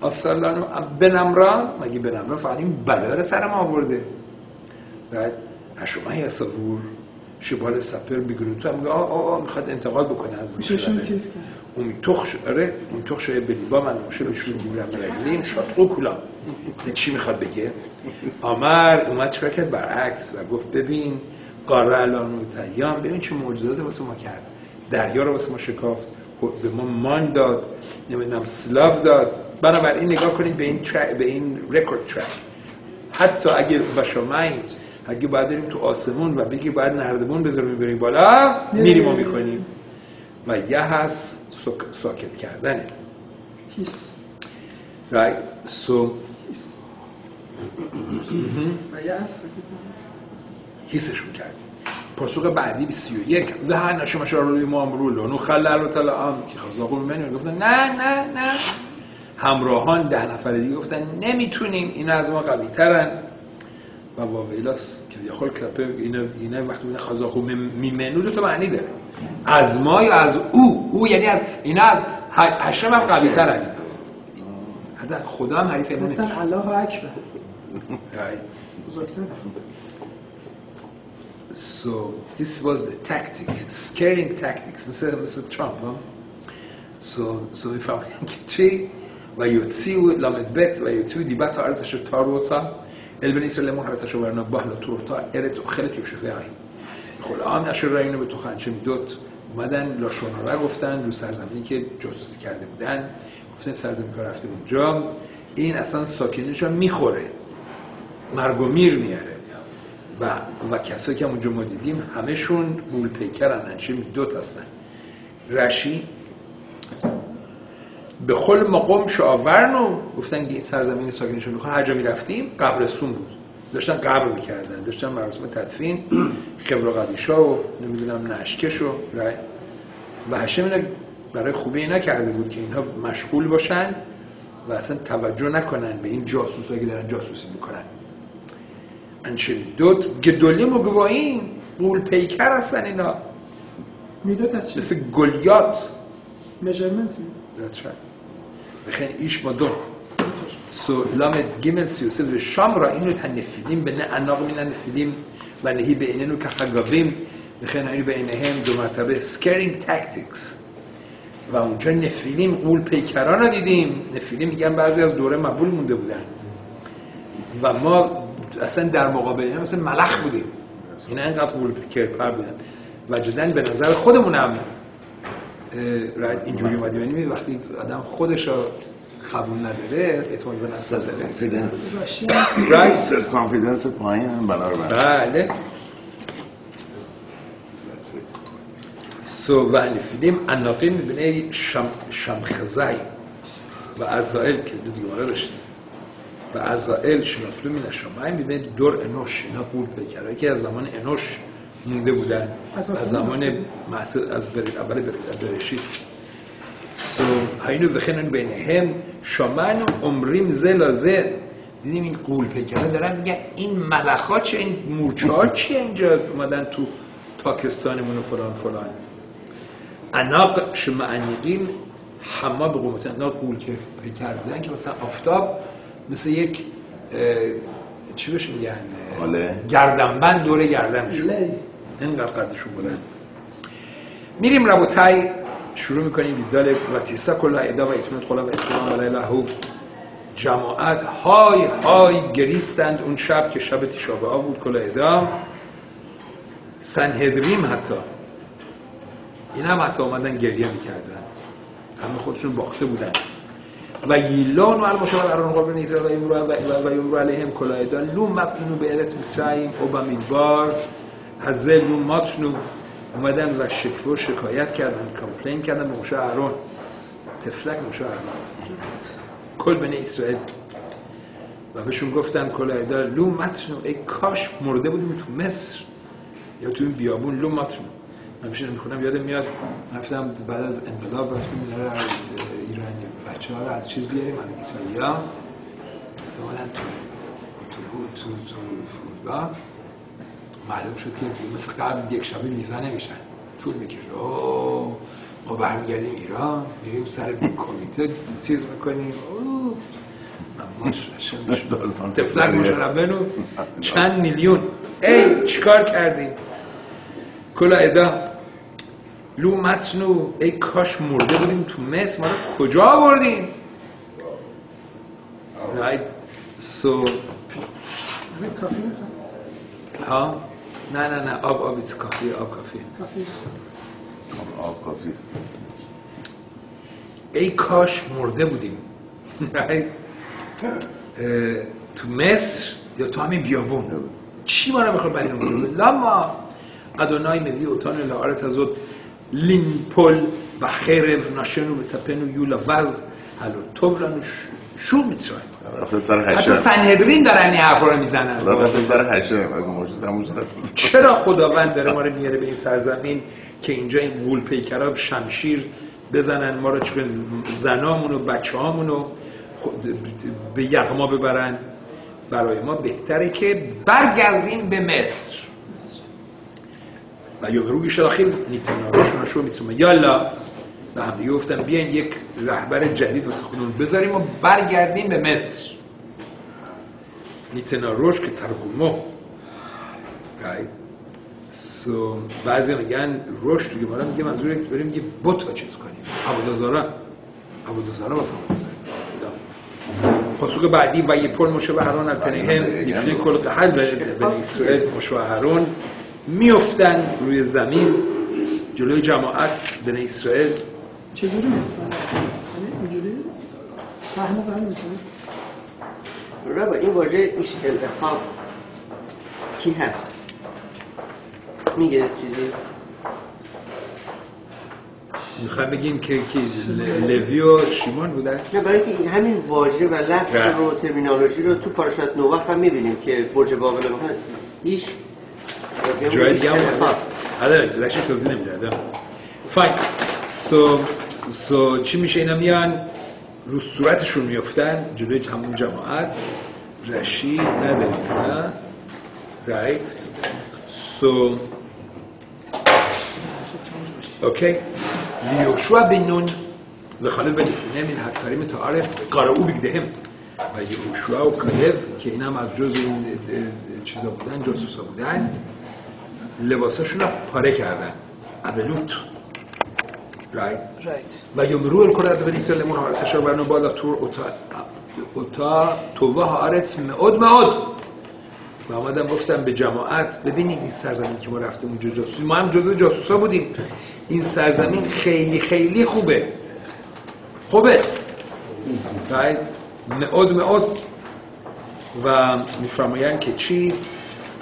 آسالانو بنمرا مگه بنمرا فقط این بلا رو سرم آورده. بعد هشومه یا سوور شبال سپر بگیرون تو هم میگه آه آه می‌خواد انتقاد بکنه از
میششون
تخش بلیبا من موشه بهشون دیگرم رگلیم شاتقو کلا این چی می‌خواد بگه آمر اومد چکار کرد برعکس و گفت ببین قاره الان و تیام ببین چه معجزات واسه ما کرد دریا رو واسه ما شکافت به ما مان داد نمی‌دونم سلاو داد بنابراین نگاه کنید به این ترک به این رکورد ترک حتی اگه بشامین اگه باید بریم تو آسمون و بگی باید نردبون بذاریم بریم بالا میریم و می‌کنیم و یه هست ساکت کردنه.
هیس
right? So
هیس
حسشون کرد. پاسخ بعدی به سی و یک. ده هر نشه مشار روی ما امرو لانو خلل و تلعام که خزاقو منو گفتن نه نه نه. همراهان ده نفر دیگه گفتن نمی‌تونیم اینا از ما قوی ترن و واویلاس که کلپه اینا, اینا وقتی میگن خزاقو میمنو دو تا معنی داره. از ما یا از او؟ او یعنی از اینا از هشم هم قوی ترن اینا حتی خدا هم حریف اینا نمیشه
الله اکبر. بزرگتر.
So this was the tactic, scaring tactics. مثل مثل ترامپ ها. So so می‌فهمن که چی؟ و یوتسیو لامد بت و یوتسیو دیبت ارزش تاروتا. البن اسرائیل مون ارزش ورنا بحل توروتا ارت خلت یوشفه های خل آن اشر راینو به تو خنچه میدوت اومدن لاشونارا گفتن رو سرزمینی که جاسوسی کرده بودن گفتن سرزمین که رفته اونجا این اصلا ساکنینش می‌خوره مرگ و میر میاره و, و کسایی که اونجا ما دیدیم همشون گول پیکرن انچه دوت هستن رشی به خل مقام شاورنو گفتن که این سرزمین ساکنشون می‌خوان هر جا می‌رفتیم قبرستون بود. داشتن قبر می‌کردن. داشتن مراسم تدفین خبر و قدیشا و نمی‌دونم نشکش و رای. و هشم اینا برای خوبی اینا کرده بود که اینها مشغول باشن و اصلا توجه نکنن به این جاسوس که دارن جاسوسی می‌کنن. انشدود گدولیم و گواهیم قول پیکر هستن اینا.
میدوت از چی؟
مثل گلیات.
میجرمنت
That's right. بخین ایش مدون سو لامد گیمل سیوسه و شام را اینو تا نفیلیم به نه اناق مینن نفیلیم و نهی به ایننو که خگابیم بخین اینو به اینهم دو مرتبه scaring tactics. و اونجا نفیلیم قول پیکران رو دیدیم نفیلیم میگن بعضی از دوره مبول مونده بودن و ما اصلا در مقابل اینا مثل ملخ بودیم اینا انقدر قول پیکر پر بودن و جدا به نظر خودمونم اه، رد اینجوری اومدیم یعنی وقتی آدم خودش رو قبول نداره اعتماد به نفس نداره.
کانفیدنس
رایت
سلف کانفیدنس پایین هم بنا رو بر
بله سو و الفیلیم اناقین می‌بینه شم شمخزای و ازائل که دو دیگه داشتیم و ازائل شنافلو می نشامه می‌بینه دور انوش اینا قول پیکرهایی که از زمان انوش مونده بودن.
از
زمان از. اول بر... برشید. سو هینو بخینن بینهم شامان و عمریم زلازل دیدیم این قول پیکره دارن میگن این ملخا چه؟ این مورچه ها چیه اینجا؟ اومدن تو تاکستانمون و فلان فلان. اناق شمعنیقین حما به قومت اناق قول که پیکر بودن که مثلا آفتاب مثل یک چی بهش میگن؟ گردنبند دور گردنشون
لی
اینقدر قدشون بلند میریم ربوتای شروع می‌کنیم. دیدال و تیسا کلا ادا و اتمنت قلا و اتمام و لهو جماعت های های گریستند اون شب که شب تیشابه ها بود کلا ادا سنهدریم حتی. این هم حتی آمدن گریه می‌کردن. همه خودشون باخته بودن. וילונו על משה ועל אהרן כל בני ישראל ויאמרו אליהם כל העדה לו מתנו בארץ מצרים או במדבר הזה לו מתנו اومدن و شکوه شکایت کردن complain کردن به موشه ارون. طفلک موشه ارون. کل بنی اسرائیل. و بهشون گفتن כל העדה לו מתנו ای کاش مرده بودیم تو مصر. یا تو این بیابون לו מתנו من میشه می‌خونم یادم میاد رفتم بعد از انقلاب رفتیم اینا از ایرانی بچه ها رو از چیز بیاریم؟ از ایتالیا. اومدن تو اتوبوس تو تو فرودگاه. معلوم شد که مثل قبل یک شبه میزا نمیشن. طول می‌کشه. اوه ما برمیگردیم ایران میریم سر کمیته چیز می‌کنیم. اوه من ماش
داستان
تفلک. مشربنو چند میلیون. ای چیکار کردیم כל העדה. לו מתנו ای کاش مرده بودیم تو مصر. ما رو کجا آوردیم right. So
آره، کافی می‌خواد
ها؟ نه نه نه آب آب کافی آب کافی
آب- آب کافی
ای کاش مرده بودیم. تو مصر یا تو همین بیابون. چی ما رو می‌خواد برای اونجا لما ادونای مدی اوتان لعارت از لین پل و خرف ناشنو و تپنو یولا وز هلو توبرن شو میترایم
رفت سر
حتی
هشم
سنهدرین دارن این حرفا رو می‌زنن.
حالا رفت سر از موجود همون.
چرا خداوند داره ما رو میاره به این سرزمین که اینجا این غول پیکرا شمشیر بزنن؟ ما رو چون زنامون و بچه رو به یغما ببرن. برای ما بهتره که برگردیم به مصر. و یا روی شلاخیل نیتنا روشون شو می‌تونم یالا. و هم دیگه گفتم بیاین یک رهبر جدید واسه خودمون بذاریم و برگردیم به مصر. نیتنا روش که ترگمو right? so, بعضی میگن رشد دیگه مارا میگه منظور که بریم یه رو چیز کنیم. عبودازارا عبودازارا واسه ما بزنیم. پاسوق بعدی و یه پل مشه به هرون الپنیهم یفنی کل قحل به اسرائیل مشه به هرون میفتن روی زمین جلوی جماعت بنی اسرائیل.
چجوری می‌کنه؟ یعنی اینجوری؟ پهنه زن می‌کنه
ربا این واژه ایش الافاق کی هست؟ میگه چیزی؟
می‌خوام بگیم که که ل- لوی و شیمون بودن
نه برای اینکه همین واژه و لفظ. رو ترمینولوژی رو تو پاراشات نوح هم می‌بینیم که برج بابل رو ایش
جای دیگه هم
الافاق.
آره لکش توضیح نمی‌دادم فاین سو سو چی میشه اینا میان رو صورتشون میفتن جلوی همون جماعت رشی نداریم نه رایت سو اوکی لیوشوا بن نون וחלב בן יפונה מן הכפרים את הארץ, קראו בגדיהם. ויהושע וכלב, כי אינם از جز این اه، اه، چیزا بودن جاسوسا بودن لباساشون رو عدلوت right. و یمرو الکرد اسرائیل لمون حارتش رو برنو بالا تور اوتا اوتا توه هارت معود معود و آمدم گفتم به جماعت ببینید این سرزمین که ما رفتیم اونجا جاسوسی ما هم جزو جاسوسا بودیم. این سرزمین خیلی خیلی خوبه. خوب است right? معود معود و میفرمایند که چی؟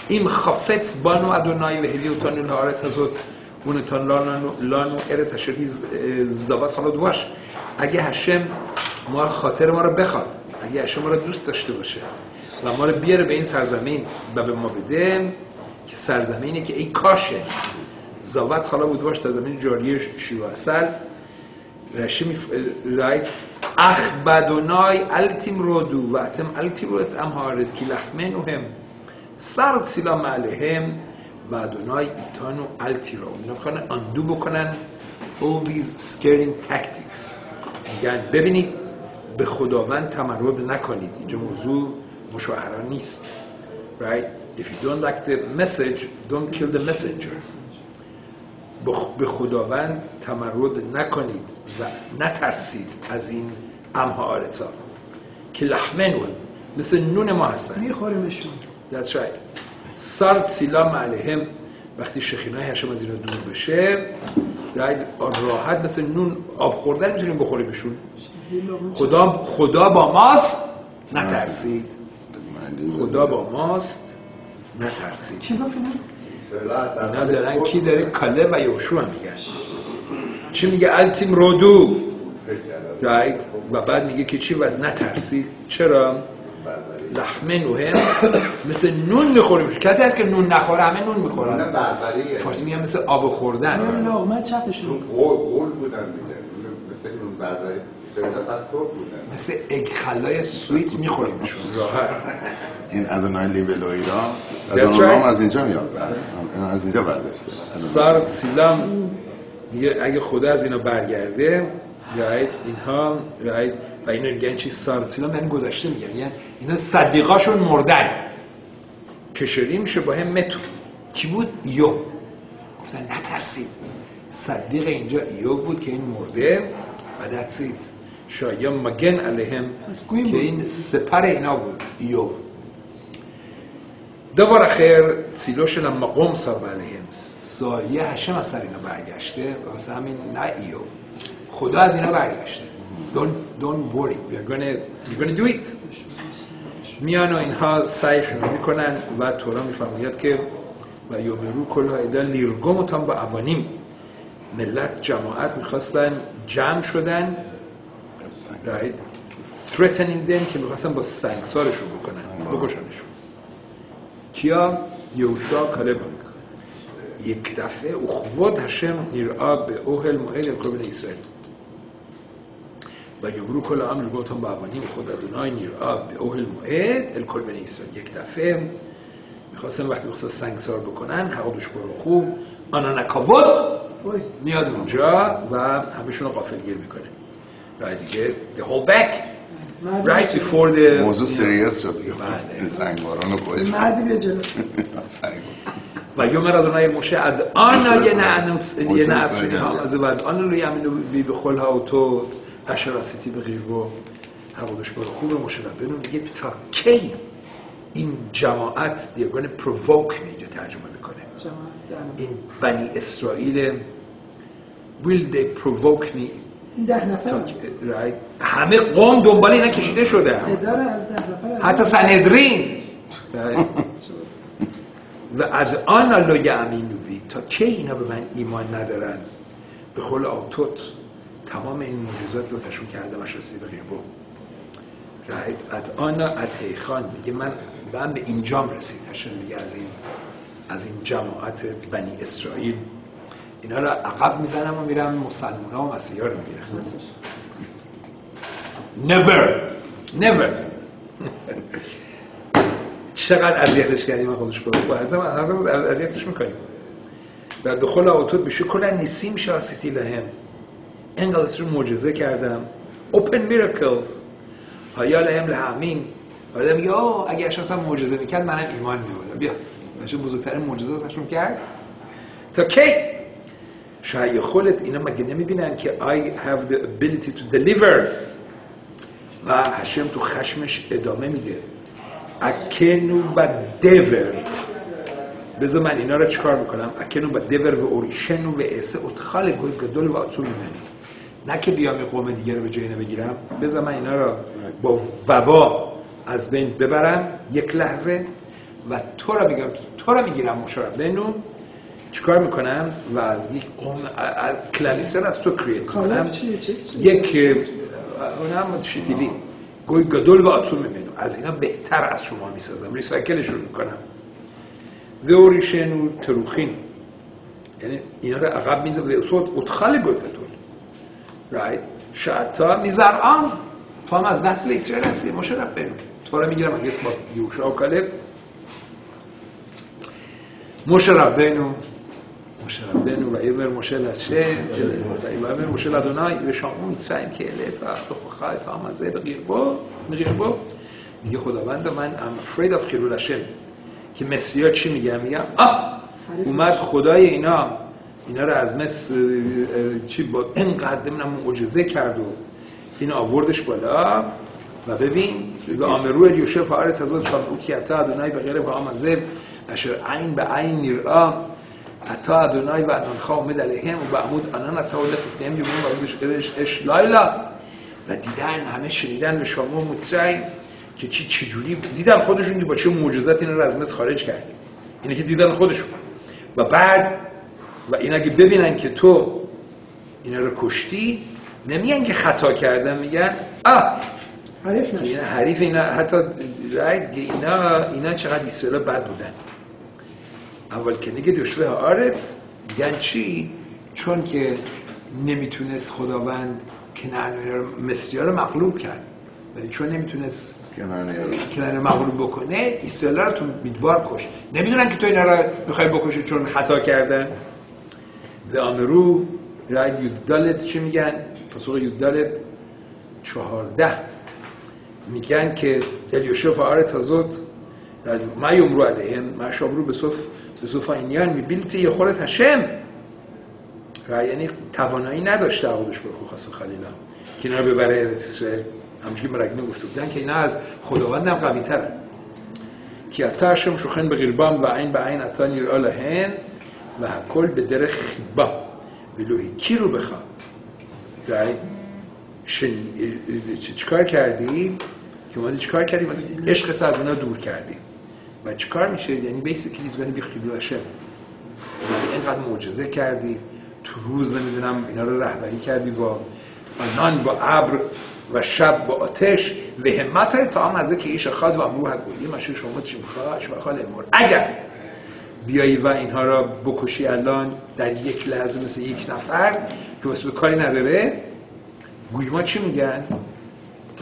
این خافت بانو ادونای و هلیوتان لارت هزوت اونتان لانو لانو ارت هشری زوات خالد باش اگه هشم ما خاطر ما رو بخواد اگه هشم ما رو دوست داشته باشه و ما رو بیاره به این سرزمین و به ما بده که سرزمینی که ای کاشه. زاوت خالا بود باش سرزمین جاری شیر و اصل. رشی میف... رایت اخ بدونای التیم رودو و اتم التی رودت ام هارد کی لحمنو هم سرد سیلام علیهم و ادونای ایتانو التی رو. اینا می‌خوان اندو بکنن. All these scaring tactics. میگن ببینید به خداوند تمرد نکنید. اینجا موضوع مشاهره نیست. Right? If you don't like the message don't kill the messenger. بخ- به خداوند تمرد نکنید و نترسید از این امها آرتا که لحمنون مثل نون ما هستن.
میخوریمشون
That's right. سارت سیلام علیهم وقتی شخینای هشم از اینا دور بشه راحت راحت مثل نون آب خوردن می‌تونیم بخوریم بهشون
یه لقمه
خدا خدا با ماست نترسید. خدا با ماست نترسید.
اینو؟
اینا؟ دارن کی داره؟ کاله و یوشوا میگن. چی میگه؟ التیم رودو. رایت و بعد میگه که چی؟ و نترسید. چرا؟ لحمه نوه مثل نون می‌خوریم. کسی هست که نون نخوره همه نون می‌خورن.
بربریه.
فارسی میگن مثل آب خوردن.
یه لقمه چپشون.
قول قول بودن مثل اون بربری.
مثل اگ خلای سویت میخوریمشون راحت.
این ادونای لیبل و ایران
That's
ادونای هم
right.
از اینجا میاد. از اینجا برداشته.
سار سیلام میگه اگه خدا از اینا برگرده رایت اینها رایت اینا اینو میگن چی؟ سارسینا من گذشته میگن. یعنی اینا صدیقاشون مردن. کشری میشه با همتون کی بود؟ ایوب گفتن نترسید. صدیق اینجا ایوب بود که این مرده و دتسید شایا مگن علیهم که این سپر اینا بود. ایوب دوباره خیر. سیلو لما مقوم سر علیهم. سایه هشم از سر اینا برگشته واسه همین نه ایوب خدا از اینا برگشته. don't don't worry. We're gonna we're gonna do it. میان و اینها سعیشون می‌کنن و تورا میفرماید که و یومرو کل و تام با اوانیم ملت جماعت می‌خواستن جمع شدن. Right? Threatening them که می‌خواستن با سنگسارشون بکنن. بکشنشون. کیا؟ یوشا کالب یک دفعه اخوات هشم نیرآ به اوهل مؤهل قربن اسرائیل. بیمرو کل امر خود ادنای نیر آب به اوهل موعد الکل بني اسرائيل یک دفعه می‌خواستن وقتی می‌خواستن سنگسار بکنن حقودش برو خوب. آنا
نکاود
میاد اونجا و همشون رو قافل گیر می‌کنه. رای دیگه the whole back. right before the
موضوع سریعس شد.
بله.
سنگواران رو کشت
مردی بیا جلو
و یوم ادونای موشه اد آنا
یه
نعنفس
یه
نعنفس
از
بعد آنا رو یمینو یه بخلها و تو اشار وسطی به قیرگو خوبه خوب رو مشنبه میگه تا کی این جماعت دیگران پرووک میگه ترجمه می‌کنه. این بنی اسرائیل will they provoke me
احنا نفر.
رایت همه قوم دنبال اینا کشیده شده.
از
حتی سندرین و از آن الله امینو تا کی اینا به من ایمان ندارن؟ به قول آتوت. تمام این معجزات واسهشون کردم اش رسید به رایت ادعان اتیخان میگه من من به اینجام رسید هشم میگه از این از این جماعت بنی اسرائیل اینا رو عقب می‌زنم و میرم مسلمان ها و مسیحا رو می‌گیرم never never چقدر اذیتش کردیم من خودش هر روز اذیتش می‌کنیم و دخول آتوت بشه کلا نیسیم شاسیتی لهم انقدر ازشون معجزه کردم. Open miracles. هایا لهم لهمین آدم آه اگه اشخاص هم معجزه می‌کرد منم ایمان میآوردم بیا. باشه بزرگترین معجزه ازشون کرد. تا کی؟ شاید خودت اینا مگه نمی‌بینن که I have the ability to deliver. و هشم تو خشمش ادامه میده. اکنو با دور بذار من اینا رو چکار می‌کنم اکنو با دور و اوریشنو و اسه اتخال گدول و اطول منی نه که بیام یه قوم دیگه رو به جای اینا بگیرم. بذار من اینا رو با وبا از بین ببرم یک لحظه و تو رو میگم تو رو می‌گیرم مشارب بنو چیکار می‌کنم؟ و از یک قوم کلالیسر از تو کریت
چیز
یک اون هم شدیلی گوی گدول و آتون می‌بینم از اینا بهتر از شما می‌سازم. ریسایکلشون می‌کنم. ذوریشن و تروخین. یعنی اینا رو عقب میزم به اصول اتخال گوی گدول. right? Shata Mizar'am تو هم از نسل اسرائیل هستی ما شد بریم تو را می‌گیرم اگه اسم یوشا و کلب مشه ربینو مشه بینو و ایبر مشه لچه و ایبر مشه لدونای و اون میترین که الیتا دخوخه تا هم از ایب غیر با میگیر با میگه خداوند من I'm afraid of خیلول که مسیح چی میگه میگه آه اومد خدای اینا اینا رو از مصر چی با این نمی‌دونم معجزه کرد و این آوردش بالا. و ببین ואמרו אל יושב הארץ הזאת שמעו כי אתה אדוני בקרב העם הזה אשר עין בעין נראה. אתה אדוני ועננך עומד עליהם ובעמוד ענן אתה הולך לפניהם יומם ובעמוד אש לילה. و دیدن همه شنیدن ושמעו מצרים که چی چجوری دیدن خودشون که با چه معجزات این رو از خارج کردیم اینه که دیدن خودشون. و بعد و این اگه ببینن که تو اینا رو کشتی نمیگن که خطا کردن میگن آه!
حریف نشد.
اینا حریف اینا حتی رایت که اینا اینا چقدر اسرائیل بد بودن. اول که نگه دشوه آرت میگن چی؟ چون که نمی‌تونست خداوند کنعان و اینا رو مصری رو مغلوب کرد. ولی چون نمی‌تونست
کنار
کنعان رو مغلوب بکنه اسرائیل رو تو میدبار کش نمی‌دونن که تو اینا رو می‌خوای بکشی چون خطا کردن. به آمرو رای یودالت چه میگن؟ پاسخ یودالت چهارده. میگن که الیوشف آرت ازوت ما یومرو علیهم ما شابرو به صف به صف اینیان میبیلتی یه خورت هشم. رای یعنی توانایی نداشته عقودش برخو خاص خلیلا که اینا ببره ارت اسرائیل. همونجوری مرگنه گفته بودن که اینا از خداوندم قوی کی که اتاشم شخن به غیربام و عین به عین اتانی را هن להן והכל בדרך חיבה ולא הכירו בך رای شن... چ- چیکار کردی که اومدی چیکار کردی اومدی عشقت از اونا دور کردی و چیکار میشه یعنی بیسیکلی از بی خیلی هشم یعنی اینقدر معجزه کردی تو روز نمیدونم اینا رو رهبری کردی با آنان با ابر و شب با آتش و همت تا هم از که ایش خاد و امرو حد مشه شما چی میخواد شما خال امور اگر بیایی و اینها را بکشی الان در یک لحظه مثل یک نفر که واسه به کاری نداره. گویما چی میگن؟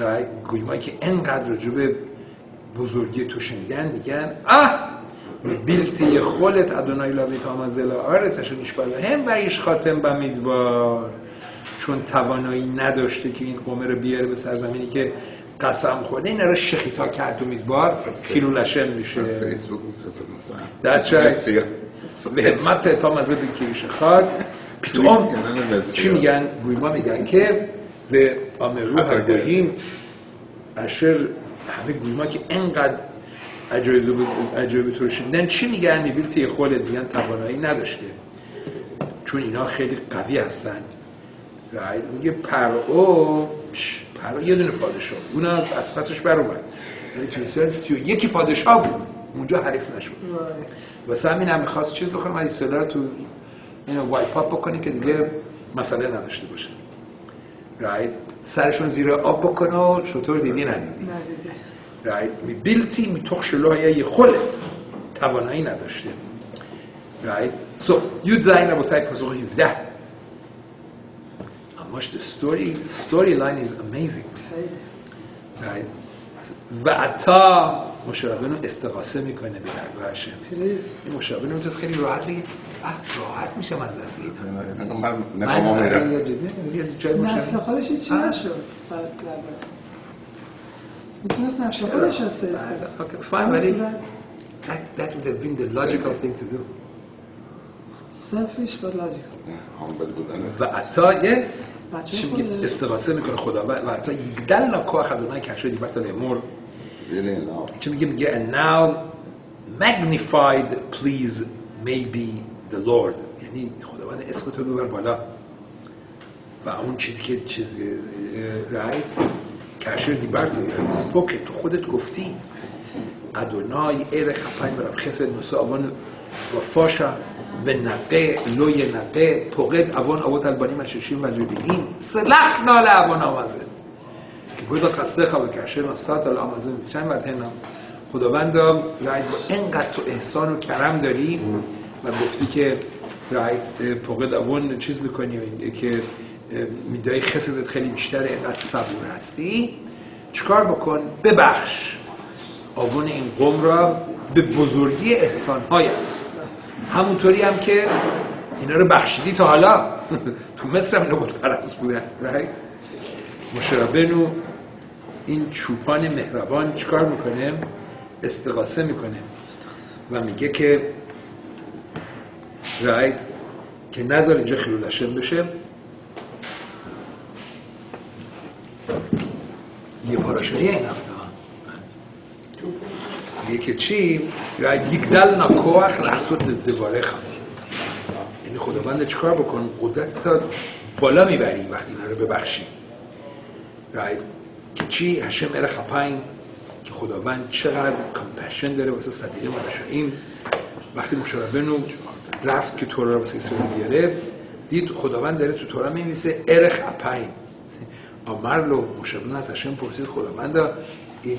و گویمایی که انقدر راجع به بزرگی تو شنیدن میگن اه بیلتی خولت ادونای لاویت آمازل آرتش نشباله هم و ایش خاتم بمیدوار چون توانایی نداشته که این قومه رو بیاره به سرزمینی که قسم خورده این رو شخیتا کرد و میدبار خیلولشن میشه
فیسبوک. مصری‌ها.
به همت تا مزه به کیش خاد پیتوم چی. میگن؟ گویما میگن که به آمرو هگوهیم אשר שמעו הגוים که انقدر عجایز عجایب تو رو شنیدن چی میگن؟ מבלתי יכולת میگن توانایی نداشته چون اینا خیلی قوی هستن right میگه پرعو پرعو یه دونه پادشاه. بود. اونم از پسش بر اومد. یعنی تو و یکی پادشاه بود. اونجا حریف نشد. واسه همین هم می‌خواست چیز بکنه اسرائیل رو تو اینو wipe up بکنی که دیگه مسئله نداشته باشه. right سرشون زیر آب بکنه و شطور دیدی ندیدی. right מבלתי מתוך שלא היה יכולת توانایی نداشته. right so י״ז רבותי פסוק 17 اماش the story. Storyline is amazing.
خیلی
right? ועתה مشه به استقاسه می‌کنه به درگاه השם
please
این مشه می‌تونست خیلی راحت بگید اه راحت میشم از دست این
من
من
نفهمم میرم
یه جدی یه جای
نسل
مشابه
خودش چی
آه.
نشد بعد بعد می‌تونست نسل خودش رو سیف کنه.
Okay, fine,
در
ولی
صورت
that, that would have been the logical thing to do.
سلفیش با لاجیک
هامبل بودن.
و عطا یس
بچه
چی میگه. استقاسه می‌کنه خدا. و عطا یگدل نکوه خدونای کشه دیبت الامور. چی میگه؟ میگه and now magnified please maybe the Lord. یعنی خداوند اسم تو ببر بالا. و اون چیزی که چیز رایت کاشر دیبرت اسپوکن تو خودت گفتی. ادونای ار خپای برم خسد نسا اوان و فاشا به نقه لوی نقه پوقد اوان اوان البانی مششیم و جدیدین سلخ نال اوان آمازه. که بود خسته خواه کاشر نسات الامازه میتشن و تنم خداوند رایت با انقدر تو احسان و کرم داری و گفتی که رایت پوقد اوان چیز می‌کنی که میدای خسدت خیلی بیشتره انقدر صبور هستی؟ چیکار بکن؟ ببخش. آوان این قوم را به بزرگی احسانهایت همونطوری هم که اینا رو بخشیدی تا حالا. تو مصر هم اینا بود پرست بودن? مشربنو این چوپان مهربان چیکار می‌کنه؟ استقاسه می‌کنه. و میگه که رایت که نظر اینجا خیلولشن بشه. یه پاراشایی این هفته ها میگه که چی؟ یگدل نکوخ لحظت دواره خم خداوند چیکار بکن؟ قدرت تا بالا می‌بری وقتی اینا رو ببخشی. Right? که چی؟ هشم ار خپاین که خداوند چقدر کمپشن داره واسه صدیقه رشاییم وقتی مشا ربنو رفت که تورا رو واسه اسرائیل بیاره دید خداوند داره تو تورا میمیسه ار خپاین آمرلو مشا ربنو از هشم پرسید خداوند این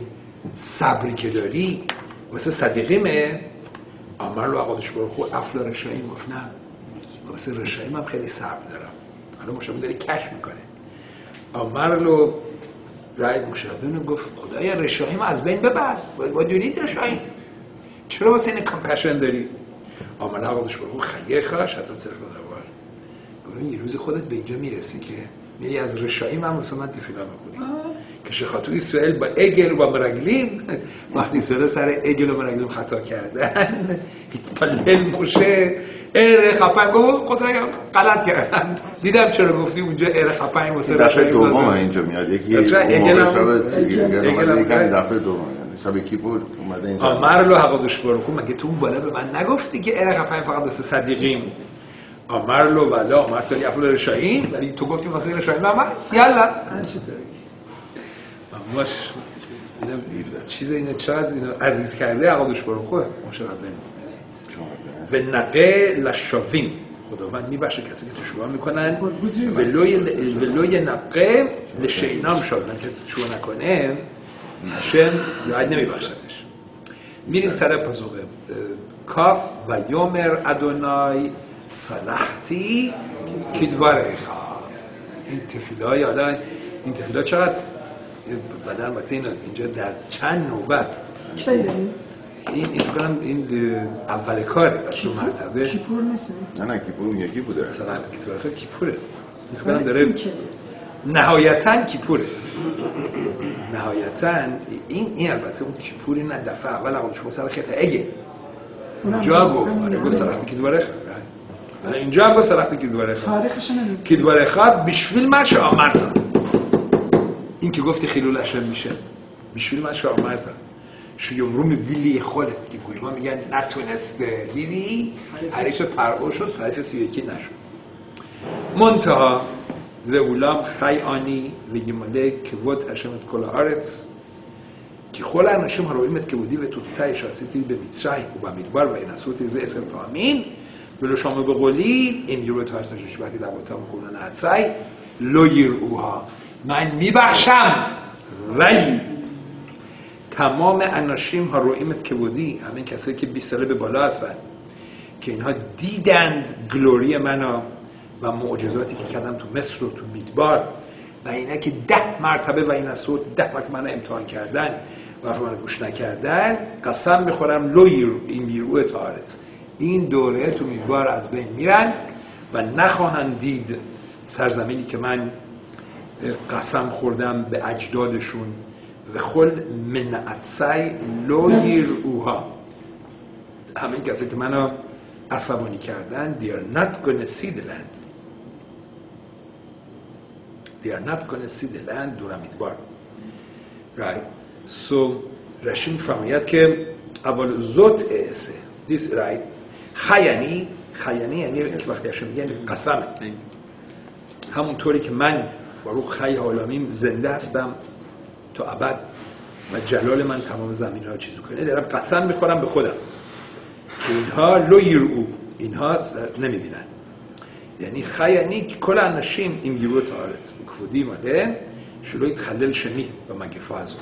صبری که داری واسه صدیقیمه. آمرلو عقادش برخو افلا رشاییم گفت نه واسه رشاییم هم خیلی صبر دارم. حالا مشا ربنو داره کش می‌کنه. آمرلو رای مشابه گفت خدایا رشاهیم از بین ببر. با دونید رشاهیم چرا واسه این کمپشن داری؟ آمن حقادش برو خیه خواهش حتی صرف دوار گفت یه روز خودت به اینجا می‌رسی که میری از رشاهیم هم واسه من تفیلا می‌کنی که شخاتو اسرائیل با اگل و مرگلیم وقتی اسرائیل سر اگل و مرگلیم خطا کردن پلل موشه ار خپن گفت خدایا غلط کردن دیدم چرا گفتی اونجا ار خپن واسه
دفعه
رشاهیم
دوم
لازم.
اینجا میاد یکی
That's right.
اون موقع
اگل هم-
شب اگل
اگل هم
اومده
right.
دفعه دوم یعنی شب کیپور اومده اینجا
آمر رو حقادش برکو مگه تو اون بالا به من نگفتی که ارق پنج فقط واسه صدیقیم آمر لو بله آمر افول رشاهیم ولی تو گفتی واسه رشاهیم هم هست یلا اینم چیز اینه چقدر اینو عزیز کرده حقادش برکو مشابه و نقه لشاویم خداوند میبخشه کسی که تشوها می‌کنن ولوی ولوی نقه لشینام شادن کسی تشوها نکنه هشم راید نمیبخشدش میریم سر پاسخه کاف و یومر ادونای صلحتی کدوارخا این تفیلای حالا این تفیلا چقدر بعد البته این اینجا در چند نوبت.
کی یعنی؟
این این کنم این اول کار در دو مرتبه.
کیپور نیست؟
نه نه کیپور اون یکی بوده.
صلاحت کتاب کیپوره این کنم داره؟ نهایتا کیپوره نهایتا این این البته اون کیپوری نه دفعه اول اول شما سر خیلی اگه.
اونم
گفت. آره. گفت صلاحت کتاب حالا اینجا هم گفت صلاحت کتاب
تاریخش نمی‌دونم.
کدوار خواد بیشویل من شا آمرتا. این که گفتی خیلی لشم میشه. بیشوری من شعر مردم. روم بیلی خالت که گویما میگن نتونسته. دیدی؟ هریش پرعو شد ساعت سی یکی نشد. منتها و اولام خیانی و یماله که ود هشمت کل هارت که خلان اشم هرویمت که بودی و تو تایش عسیتی به میتشای و بمدبر و این اصوتی زی اصل فامین ولو شامه بقولی این یروت هرسنش شبهتی در بطام خونان عدسای لو یرعوها من میبخشم. ولی تمام اناشیم ها رویمت که بودی همین کسایی که 20 ساله به بالا هستن که اینها دیدند گلوری منو و معجزاتی که کردم تو مصر و تو میدبار و اینا که ده مرتبه و این از ده مرتبه من امتحان کردن و رو من گوش نکردن قسم می‌خورم لویر این نیروه تارت این دوره تو میدبار از بین میرن و نخواهند دید سرزمینی که من قسم خوردم به اجدادشون و خل من عطسی لو یرعوها همین کسی که منو عصبانی کردن they are not gonna see the land. They are not gonna see the land دور میدبار right. So رشین فهمید که اول زوت اعسه this right. خیانی خیانی یعنی که وقتی میگن قسمه. همونطوری که من باروخ خی حالامیم زنده هستم تا ابد و جلال من تمام زمین ها چیز کنه. دارم قسم می‌خورم به خودم که اینها لو یرعو اینها نمی‌بینن. یعنی خیانی که کل انشیم این یرو تارت کفودی ماله شلو یتخلل شمی با مگفا ازت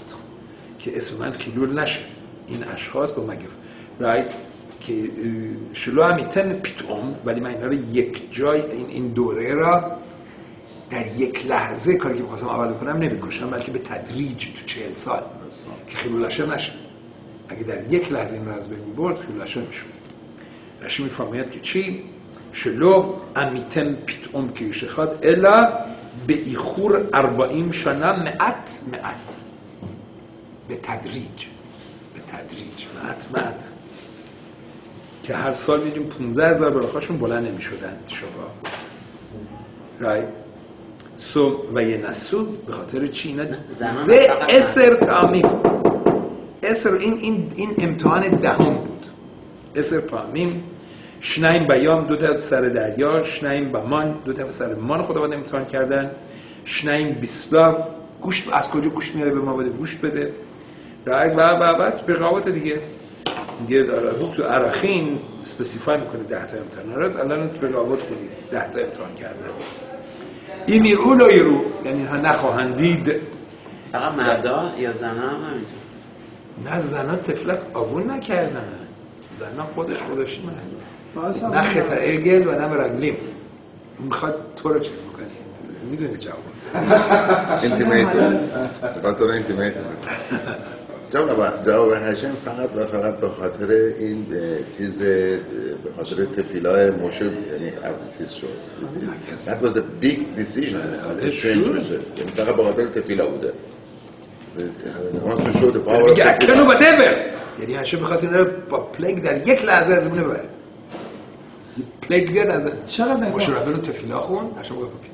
که اسم من خیلول نشه. این اشخاص با مگفا رایت که شلو هم ایتم پیتوم ولی من اینا رو یک جای این, این دوره را در یک لحظه کاری که می‌خواستم اول بکنم نمی‌کشم بلکه به تدریج تو چهل سال که خیلولشه نشه اگه در یک لحظه این رو از بین می‌برد خیلولشه میشون رشی می‌فهمید که چی؟ شلو امیتم پیتوم که ایشه خواد الا به ایخور اربعیم شانه معت معت به تدریج. به تدریج. معت معت که هر سال میدیم 15 هزار براخاشون بلند نمی شدن شبا right so וינסו אותי به خاطر چی اینا
زمان זה
עשר פעמים اسر این, این, این امتحان دهم بود. עשר פעמים שנים בים دو تا سر دریا שנים במן دو تا سر مان خداوند امتحان کردن. שנים בשליו گوشت از کجا گوشت میاره به ما بده گوشت بده؟ right و و و رقابت دیگه؟ میگه تو ערכין specify می‌کنه ده تا امتحان. رو الان تو رقابت خودی ده تا امتحان کردن. این میرو لا یرو یعنی ها نخواهند دید.
فقط مردا یا زنا هم همینطور.
نه زنان تفلک آبون نکردن. زنان خودش
باعث هم
نه خطا گل و نه رگلیم می‌خواد تو رو چیز بکنی می‌دونی جواب.
انتیمیت به خاطر انتیمیت نبا- جواب هشم فقط و فقط به خاطر این چیز به خاطر تفیلای مشه یعنی اول چیز شد. That was a big decision
آره، sure.
it. یعنی فقط به خاطر تفیلا بوده
میگه اکنو با نور یعنی هشم می‌خواست این رو با پلگ در یک لحظه از زمونه ببره پلگ بیاد از
چرا بگو؟
مشربه تفیلا خون هشم گفت اوکی.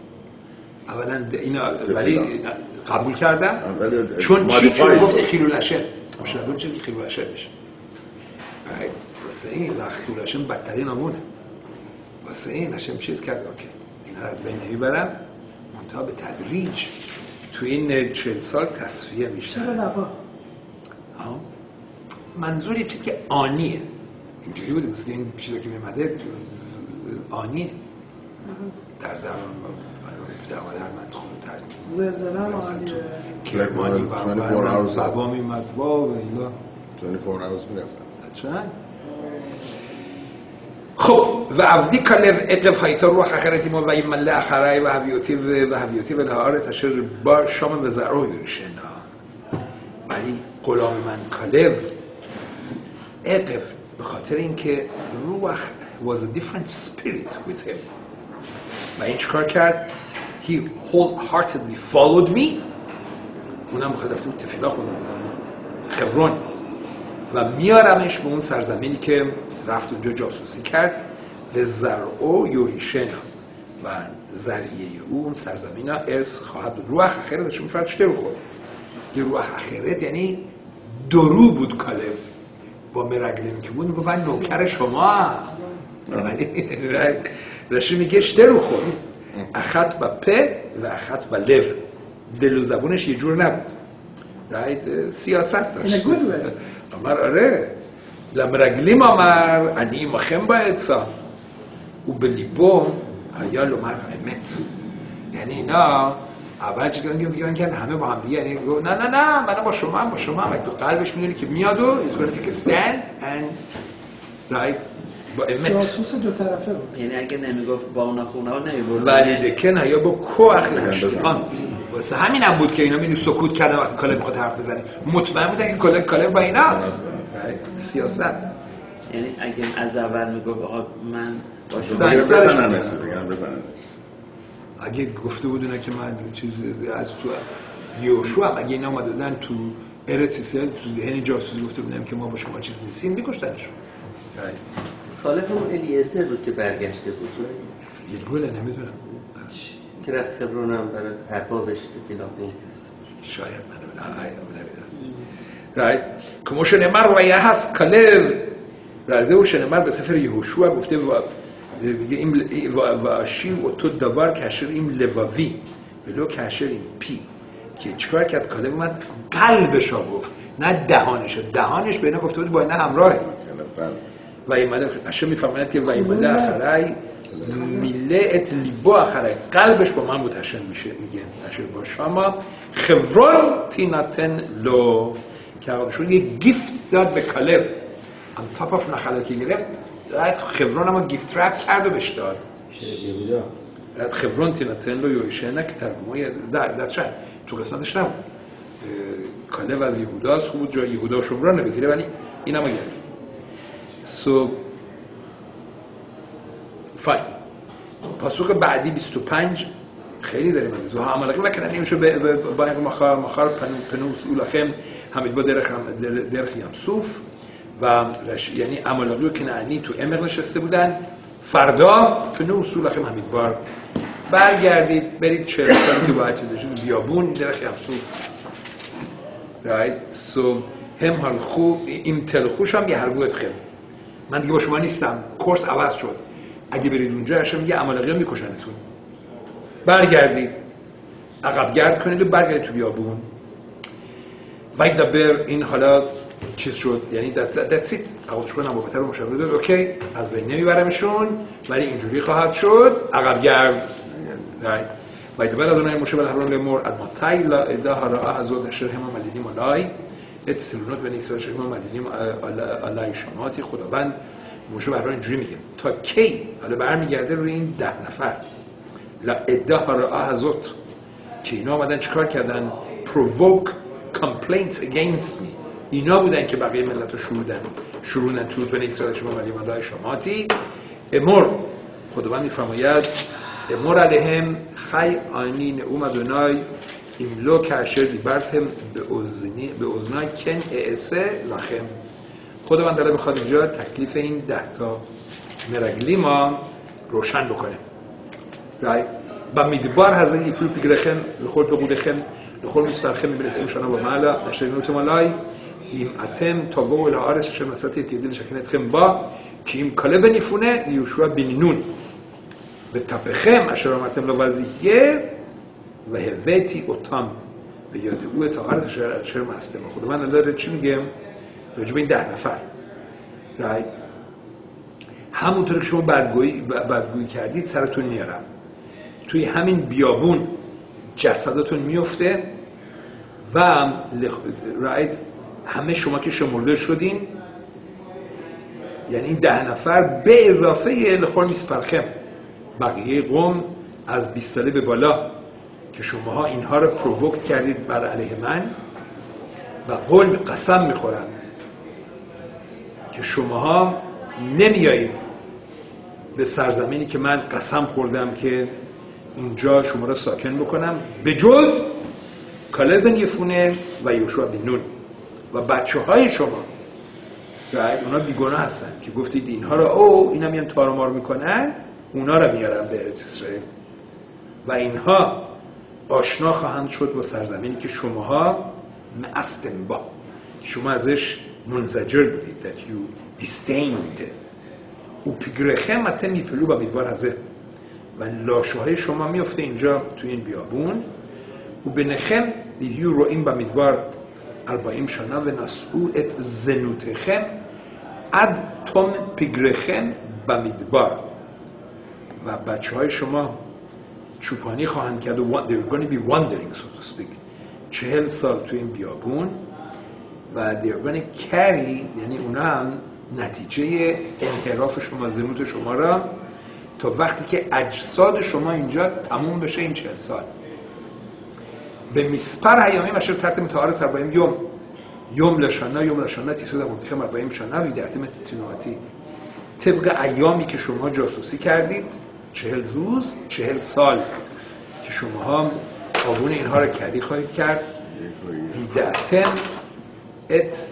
اولا اینا ولی قبول کردم چون چی. چون گفت خیلولشه مشربه چه خیلولشه بشه ای، واسه این خیلولشه بدترین آمونه. واسه این هشم چیز کرد اوکی. اینا رو از بین نمی‌برم منتها به تدریج تو این چهل سال تصفیه
چرا
میشه
نبا
ها؟ منظور یه چیزی که آنیه. اینجوری بوده مثل که این چیزی که میمده آنیه. در زمان در در من
زلزله هم
مثلا تو.
آنیه.
کرمانی و
24 hours.
بابا میمد وا و ایلا
24 hours می‌رفتن
چند؟ خب و عبدی کلف اقف هایتا روح اخرتی ما و این مله اخرای و هویوتی و هویوتی و الهارت اشر با شام و زرو یورشنا ولی غلام من کلف اقف به خاطر اینکه روح was a different spirit with him. و این چیکار کرد؟ He wholeheartedly followed me. اونم بخواد رفته بود تفیلا خونه. خبرون و میارمش به اون سرزمینی که رفت اونجا جاسوسی کرد. و زرعو یوریشنا. و زریعه او اون سرزمین ها ارث خواهد بود. روح اخرت شما فرد چطور خود یه روح اخرت یعنی درو بود کالب با مرگلم که بود میگو من نوکر شما ولی رشی میگه شترو خود اخت با په و اخت با لو دل و زبونش یه جور نبود رایت سیاست داشت
In a good way.
אמר, אראה, למרגלים אמר, אני עמכם בעצה. ובליבו היה לומר אמת. یعنی اینا اول چی کردن که فکر کردن همه با هم دیگه یعنی گفت نه نه نه من با شما با شما و تو قلبش میدونی که میاد و is going to take a stand and right با امت.
جاسوس دو طرفه بود.
یعنی اگه نمی‌گفت با اونا خونه ها نمی‌برد
ولی دکن یا با کوخ لهشتگان واسه همین هم بود که اینا می‌دونی سکوت کردن وقتی کالب می‌خواد حرف بزنه. مطمئن بودن که کالب کالب با ایناست؟ سیاست.
یعنی اگه از اول می‌گفت آقا من
سنگ
بزننش
اگه گفته بودن که من چیز از تو یوشو هم اگه اینا آمدن تو ارت سیسل تو یعنی جاسوسی گفته بودن که ما با شما چیز نیستیم میکشتنشون
کالف همون الیسر بود که برگشته بود
یه گله نمیدونم
که رفت خبرون هم برای اربابش تفیلا خون
شاید من نمیدونم رایت כמו שנאמר و היה هست کلب رازه و שנאמר בספר יהושע گفته و میگه این و اشی אותו דבר כאשר עם לבבי ולא כאשר עם پی که چیکار کرد کالب اومد قلبش را گفت نه دهانش دهانش به اینا گفته بود با اینا همراهی می‌فهمند که و ایماله اخرای میله ات لیبو اخرای قلبش با من متشن میشه میگه اشر با شما خبرون تیناتن لو که آقابشون یه گیفت داد به کالب ان تاپ آف نخله که گرفت راید خبرون اما گیفت رپ کرد و بهش داد راید خبرون تیناتن لو یوریشنه که ترگمه در در شاید تو قسمتش نبود کالب از یهوداست خوب بود جای یهودا شمران نبگیره ولی این هم گرفت So, fine. پاسخ بعدی 25 خیلی داریم هنوز و عملقی و کنانی شو با اینکه مخار مخار پن- پنوس اولخم همید با درخ هم درخ یمسوف و. یعنی عملقی و کنانی تو امر نشسته بودن فردا پنوس اولخم همید بار برگردید برید چهل سالی که باید چیزه شد بیابون درخ یمسوف right so هم هلخو این تلخوش هم یه هرگو اتخم من دیگه با شما نیستم. کورس عوض شد. اگه برید اونجا هشم میگه عمالقی ها میکشنتون. برگردید. عقب گرد کنید و برگردید تو بیابون. و دبر این حالا چیز شد. یعنی that's it. عقب کنم با بهتر مشاوره داد اوکی. از بین نمیبرمشون ولی اینجوری خواهد شد. عقب گرد. Right. و دبر ادونای مشه بل هرون لمور. ادما تایلا ادا. هرا احزو دشر هما ملیدیم علای ات سلونات و نیکسا دشر هما ملیدیم علای شماتی خداوند موشه بر اینجوری میگه. تا کی؟ حالا برمیگرده روی این ده نفر. لا ادا هرا احزوت که اینا آمدن چیکار کردن؟ Provoke complaints against me. اینا بودن که بقیه ملت رو شروعدن شروعدن تو بنی اسرائیل شما ولی من شماتی امر خداوند میفرماید امر علیهم خی آنی نعوم ادونای ایملو کاشر دیبرتم به اذنی به اذنای کن اعسه لخم خداوند داره میخواد اینجا تکلیف این ده تا مرگلی ما روشن بکنه رای במדבר הזה יפלו פגריכם לכל פירודיכם, לכל מספרכם מבין עשרים שנה ומעלה, אשר יבנותם עליי, אם אתם תבואו אל הארץ אשר נשאתי את ידי לשכן אתכם בה, כי אם כלב בן יפונה, יהושע בן נון. וטפכם אשר אמרתם לו و هویتی اوتام به یاد او تاهرت شر مسته خود من داره چی میگم راجب این ده نفر رای همونطور که شما بدگویی بدگوی کردید سرتون میارم توی همین بیابون جسداتون میفته و رایت همه شما که شمرده شدین یعنی این ده نفر به اضافه لخور میسپرخه بقیه قوم از 20 ساله به بالا که شماها اینها رو پرووکت کردید بر علیه من و قول قسم می‌خورن که شماها نمیایید به سرزمینی که من قسم خوردم که اینجا شما را ساکن بکنم به جز کالب بن یفونه و یوشوا بن نون. و بچه های شما رایت اونا بیگناه هستن که گفتید اینها را او اینا میان تارمار می‌کنن اونا را میارن به اسرائیل. و اینها آشنا خواهند شد با سرزمینی که شماها معستن با. شما ازش منزجر بودید. That you disdained. او پیگرخم متن میپلو با میدبار هزه و لاشه های شما میفته اینجا تو این بیابون. و به نخم دیدیو رو این با میدبار اربعیم شانا و نسعو ات زنوتخم اد توم پیگرخم با میدبار. و بچه های شما چوپانی خواهند کرد و they're going to be wandering so to speak. چهل سال تو این بیابون و they're going to carry یعنی اونا هم نتیجه انحراف شما زنوت شما را تا وقتی که اجساد شما اینجا تموم بشه این چهل سال. به مسپر ایامی مشر ترت متعارض اربعیم یوم. یوم لشانه یوم لشانه تیسود مبتخم اربعیم شانه ویدعتم تتنواتی طبق ایامی که شما جاسوسی کردید چهل روز چهل سال که شما آبون اینها را کردی خواهید کرد. ویدعتم ات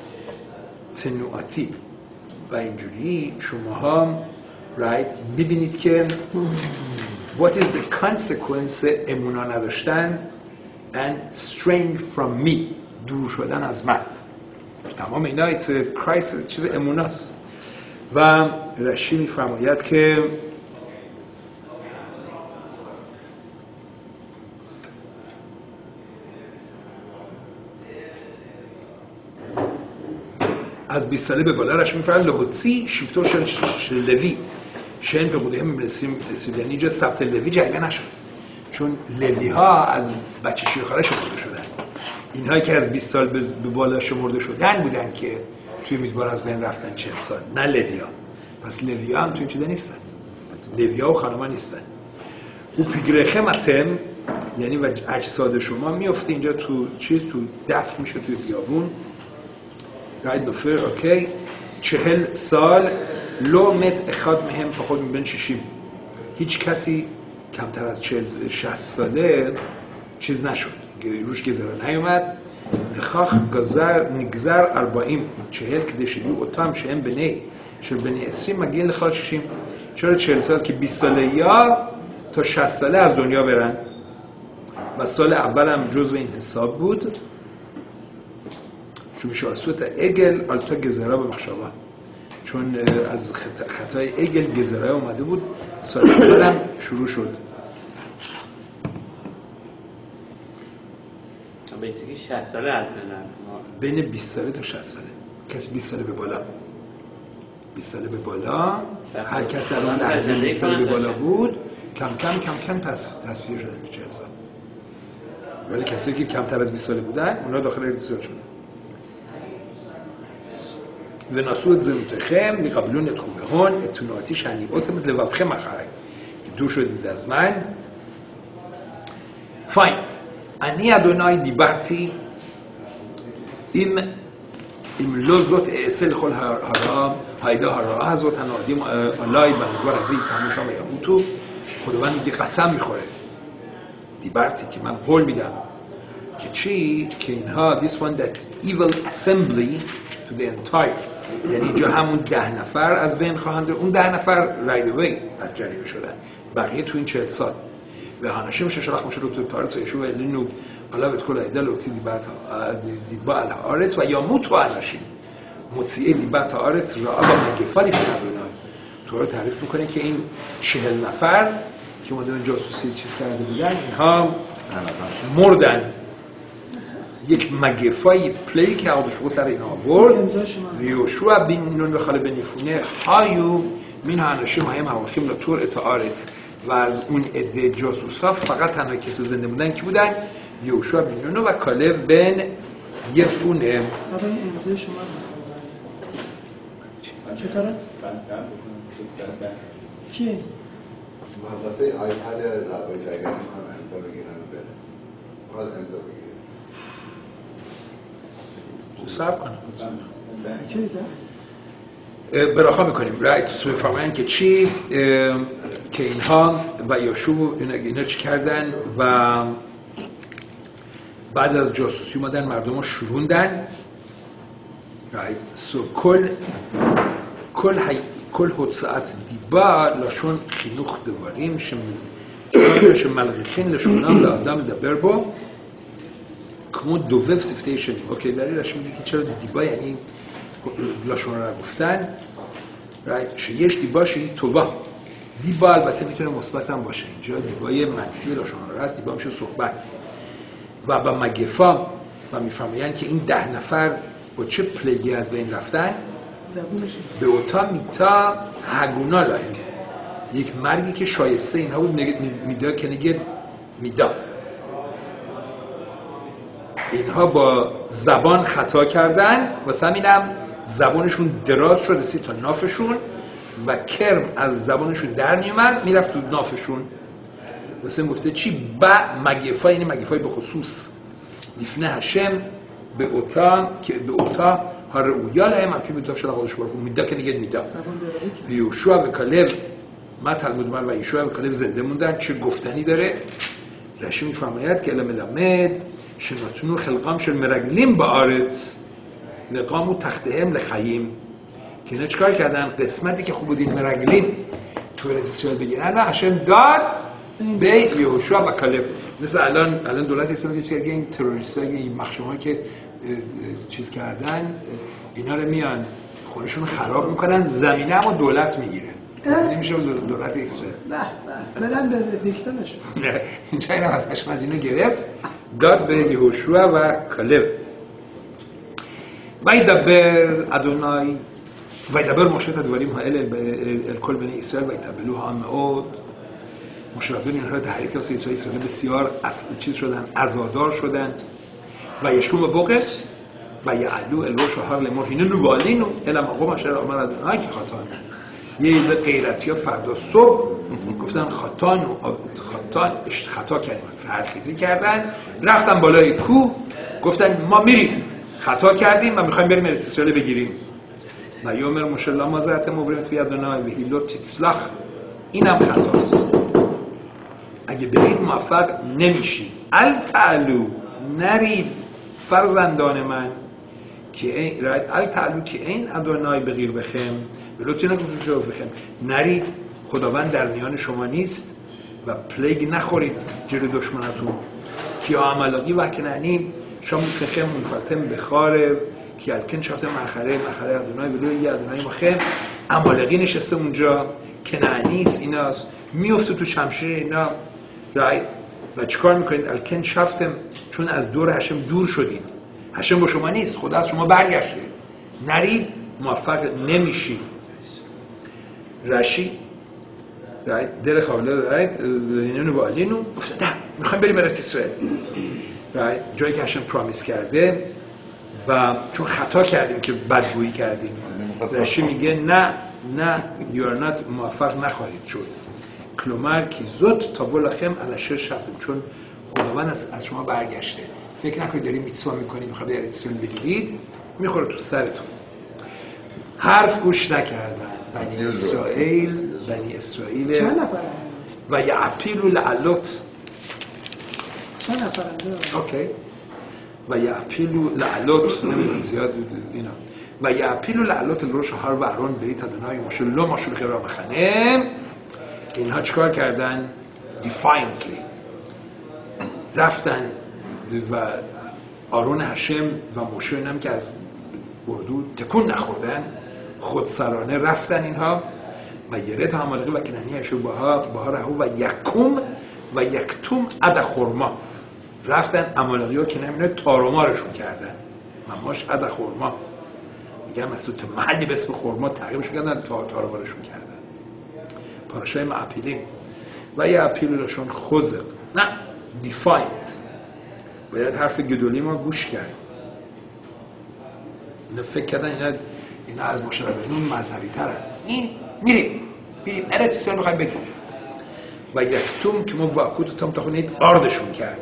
تنواتی و اینجوری شماها right ببینید که what is the consequence امونا نداشتن and straying from me دور شدن از من. تمام اینا it's a crisis چیز اموناست. و رشی میفرماید که 20 ساله به بالا رش میفرد لهوتی شیفتور شل, لوی. شن به قوله هم رسیدن اینجا ثبت لوی نشد. چون لوی ها از بچه شیرخواره شمرده شدن. اینهایی که از 20 سال به بالا شمرده شدن بودن که توی میدبار از بین رفتن 40 سال. نه لوی ها پس لوی ها هم توی چیزا نیستن. لوی ها و خانما نیستن. او پیگرخه متم یعنی اجساد شما میفته اینجا تو چیز تو دفن میشه توی بیابون رایت نفر اوکی چهل سال لو مت اخاد مهم پخود میبین شیشیم هیچ کسی کمتر از چهل شست ساله چیز نشد. روش گذره نیومد. اخاخ گذر نگذر اربعیم چهل که دشیدو اوتام شهم بنی. شل بنی اسریم مگین لخال شیشیم چرا چهل سال که 20 ساله یا تا 60 ساله از دنیا برن؟ و سال اول هم جزو این حساب بود. شو میشه اسوت اگل آلتا گذرا به مخشابه چون از خط- خطای اگل گزرای اومده بود سال هم شروع شد.
بیسیکی 60 ساله از بین رفت. ما
بین 20 ساله تا 60 ساله. کسی 20 ساله به بالا. 20 ساله به بالا. هر کس در اون لحظه 20 ساله به بالا بود. کم کم کم کم تص... تصویر شدن تو 40 سال. ولی کسی که کمتر از 20 ساله بودن اونا داخل اقتصاد شدن. ונשאו את זהותיכם, יקבלון את חובהון, את תנועתי שאני אותם את לבבכם אחריי. קדושו את ידי הזמן. פיין. אני אדוני דיברתי אם, אם לא זאת אעשה לכל הרעה, העדה הרעה הזאת הנועדים אה, עליי במדבר הזה יטעמו שם וימותו, خداوند میگه قسم میخوره دیبرتی که من قول میدم که چی که اینها this one that evil assembly to the entire یعنی اینجا همون ده نفر از بین خواهند رو. اون ده نفر راید دوی از جریمه شدن بقیه تو این چهل سال. به هانشیم ششرخ میشه دکتر تارس یشو و الینو حالا به کل ایدل و تی دیبت دیبا الهارت و یا موت و هانشیم مطیع دیبت آرت را آبا مگفالی فرابنان تو رو تعریف می‌کنه که این چهل نفر که مدن جاسوسی چیز کرده بودن اینها مردن. یک מגפה ی پلی که آقا سر این آورد ויהושע בן נון וכלב בן יפונה חיו. מן האנשים ההם ההולכים לתור את הארץ و از اون عده جاسوس ها فقط تنها کسی زنده بودن که بودن؟ یوشوع بین و کالف بن یفونه
شما چه کی؟
کنم و
سب کنم.
براخا می‌کنیم. رایت میفرمایند که چی؟ که اینها و یاشوب اینا چی کردن و بعد از جاسوسی اومدن مردم رو شروندن رایت سو کل کل هی کل هدسعت دیبا لشون خینوخ دواریم شم خین ملغخین لشونم لادم دبر با. כמו דובב שפתי שנים. אוקיי, דלי רשם میگه که چرا دیبا یعنی لاشون رو گفتن right. שיש دیبا שהיא טובה. دیبا البته میتونه مثبت هم باشه اینجا دیبای منفی لاشون رو هست دیبا میشه صحبت و با مگفا و میفهمین که این ده نفر با چه پلگی از بین رفتن
زبونش
به اوتا میتا هگونا لاهم یک مرگی که شایسته اینها بود نگه میدا که نگه میدا اینها با زبان خطا کردن و همینم زبانشون دراز شد رسید تا نافشون و کرم از زبانشون در میومد می‌رفت تو نافشون. واسه گفته چی؟ با مگفا یعنی مگفای به خصوص. لیفنه هشم به اوتا که به اوتا ها رؤیا لهم الپی میتاب شل خودش برکن میدا که نگه
که؟
یوشua و کالب ما تلمود من و یوشua و کالب زنده موندن چه گفتنی داره؟ رشی میفرماید که لملمد שנתנו חלקם של מרגלים בארץ וקמו תחתיהם לחיים که اینا چیکار کردن قسمتی که خوب بود این مراگلین تو ارث اسرائیل بگیرن و هشم داد به یهوشع و کالب مثل الان الان دولت اسلامی که این تروریست این مخشوم که اه، اه، چیز کردن اه، اینا رو میان خودشون خراب میکنن زمینه هم دولت میگیره نمیشه دولت اسرائیل
نه نه بدن به دیکته نشد
نه، اینجا این هم از هشم از اینو گرفت داد به یهوشوع و کلیب وی دبر ادونای وی دبر مشرت ادواریم ها ال کل بین اسرائیل وی دبلو ها مهود مشرت ادونای ها در حریکه و سیسای اسرائیل بسیار چیز شدن ازادار شدن. و یشکون و بقیق و یعلو الوش و هر لمر هینو نوالینو الام اقوم اشهر آمار ادونای که خطا همین یه عده غیرتی ها فردا صبح گفتن خطان و خطان خطا کردیم سرخیزی کردن. رفتن بالای کوه گفتن ما میریم. خطا کردیم و می‌خوایم بریم اسرائیل بگیریم. و یومر مشلا ما زرت مبرم توی ادونای و هیلو تیسلخ اینم خطاست. اگه برید موفق نمیشید التعلو نرید فرزندان من که این رایت التعلو که این ادونای بغیر بخم تینا گفتم شو بخم نرید. خداوند در میان شما نیست و پلیگ نخورید جلو دشمنتون. כי העמלקי והכנעני שם לפניכם ונפלתם בחרב כי על כן שבתם מאחרי מאחרי אדוני ולא יהיה אדוני עמכם עמלקי نشسته اونجا. کنعنیس ایناست. میفته تو شمشیر اینا. right و چیکار می‌کنید؟ על כן שבתם چون از دور השם دور شدید השם با شما نیست. خدا از شما برگشته. نرید. موفق نمیشید. رشی right در خاله right اینو ועלינו گفت نه می‌خوایم بریم به ארץ ישראל. right جایی که השם promise کرده و چون خطا کردیم که بدگویی کردیم. رشی میگه نه نه یورنات موفق نخواهید شد. כלומר כי זאת תבוא לכם על אשר שבתם چون خداوند از, از شما برگشته. فکر نکنید دارید מצווה می‌کنید می‌خواید در اسرائیل بگیرید می‌خوره تو سرتون. حرف گوش نکردن. بنی اسرائیل بنی اسرائیل.
چند نفر
ויעפילו לעלות.
چند نفر
okay. ויעפילו לעלות نمی‌دونم زیاد اینا. ויעפילו לעלות אל ראש ההר וארון ברית אדוני ומשה לא משו מקרב המחנה. اینها چیکار کردن؟ definitely رفتن و آرون هشم و موشه هم که از اردو تکون نخوردن. خودسرانه رفتن اینها و یرد همالقی و کنانی باها باها رهو و یکوم و یکتوم عد خورما رفتن امالقی ها که نمینه تارومارشون کردن. مماش عد خورما میگم از تو محلی به اسم خورما تغییرشون کردن تا تارومارشون کردن. پاراشای معپیلیم و یه اپیلشون خوزق. نه دیفاینت باید حرف گدولی ما گوش کرد. اینا فکر کردن اینا, اینا از مشربنون مذهبی ترن این میریم. میریم. ارت اسرائیل می‌خوایم بگیم؟ و یکتوم که ما واکوت تام تا خونید آردشون کرد.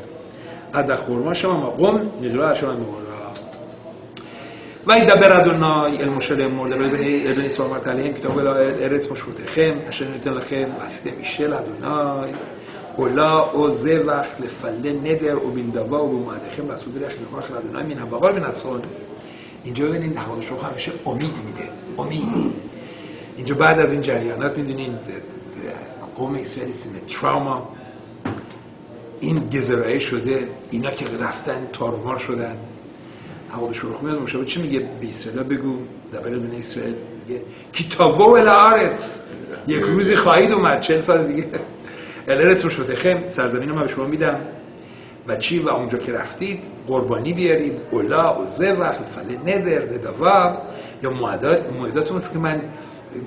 عده خورما شما ما قم نقرا شما مورا و این دبر ادونای المشل مورد ببینی ادونی اسمار مرتلیم کتاب الهی ارت مشفوت خم اشن نیتن لخم وسته میشل ادونای اولا او زه وقت لفله ندر و بین دوا و بمعدخم رسول رخ نخواخ ادونای من هباقار من اتصال اینجا ببینید حوالش رو همیشه امید میده. امید. اینجا بعد از این جریانات می‌دونین قوم اسرائیل تراما این گزرایه شده اینا که رفتن تارومار شدن. حوال شروع میاد مشابه چی میگه؟ به اسرائیل بگو دبر بین اسرائیل میگه کتابو الارتس یک روزی خواهید اومد چهل سال دیگه. الارتس مشابه خیم سرزمین من به شما میدم. و چی و اونجا که رفتید قربانی بیارید اولا و زوخ فله ندر ندوا یا معدات معداتون است که من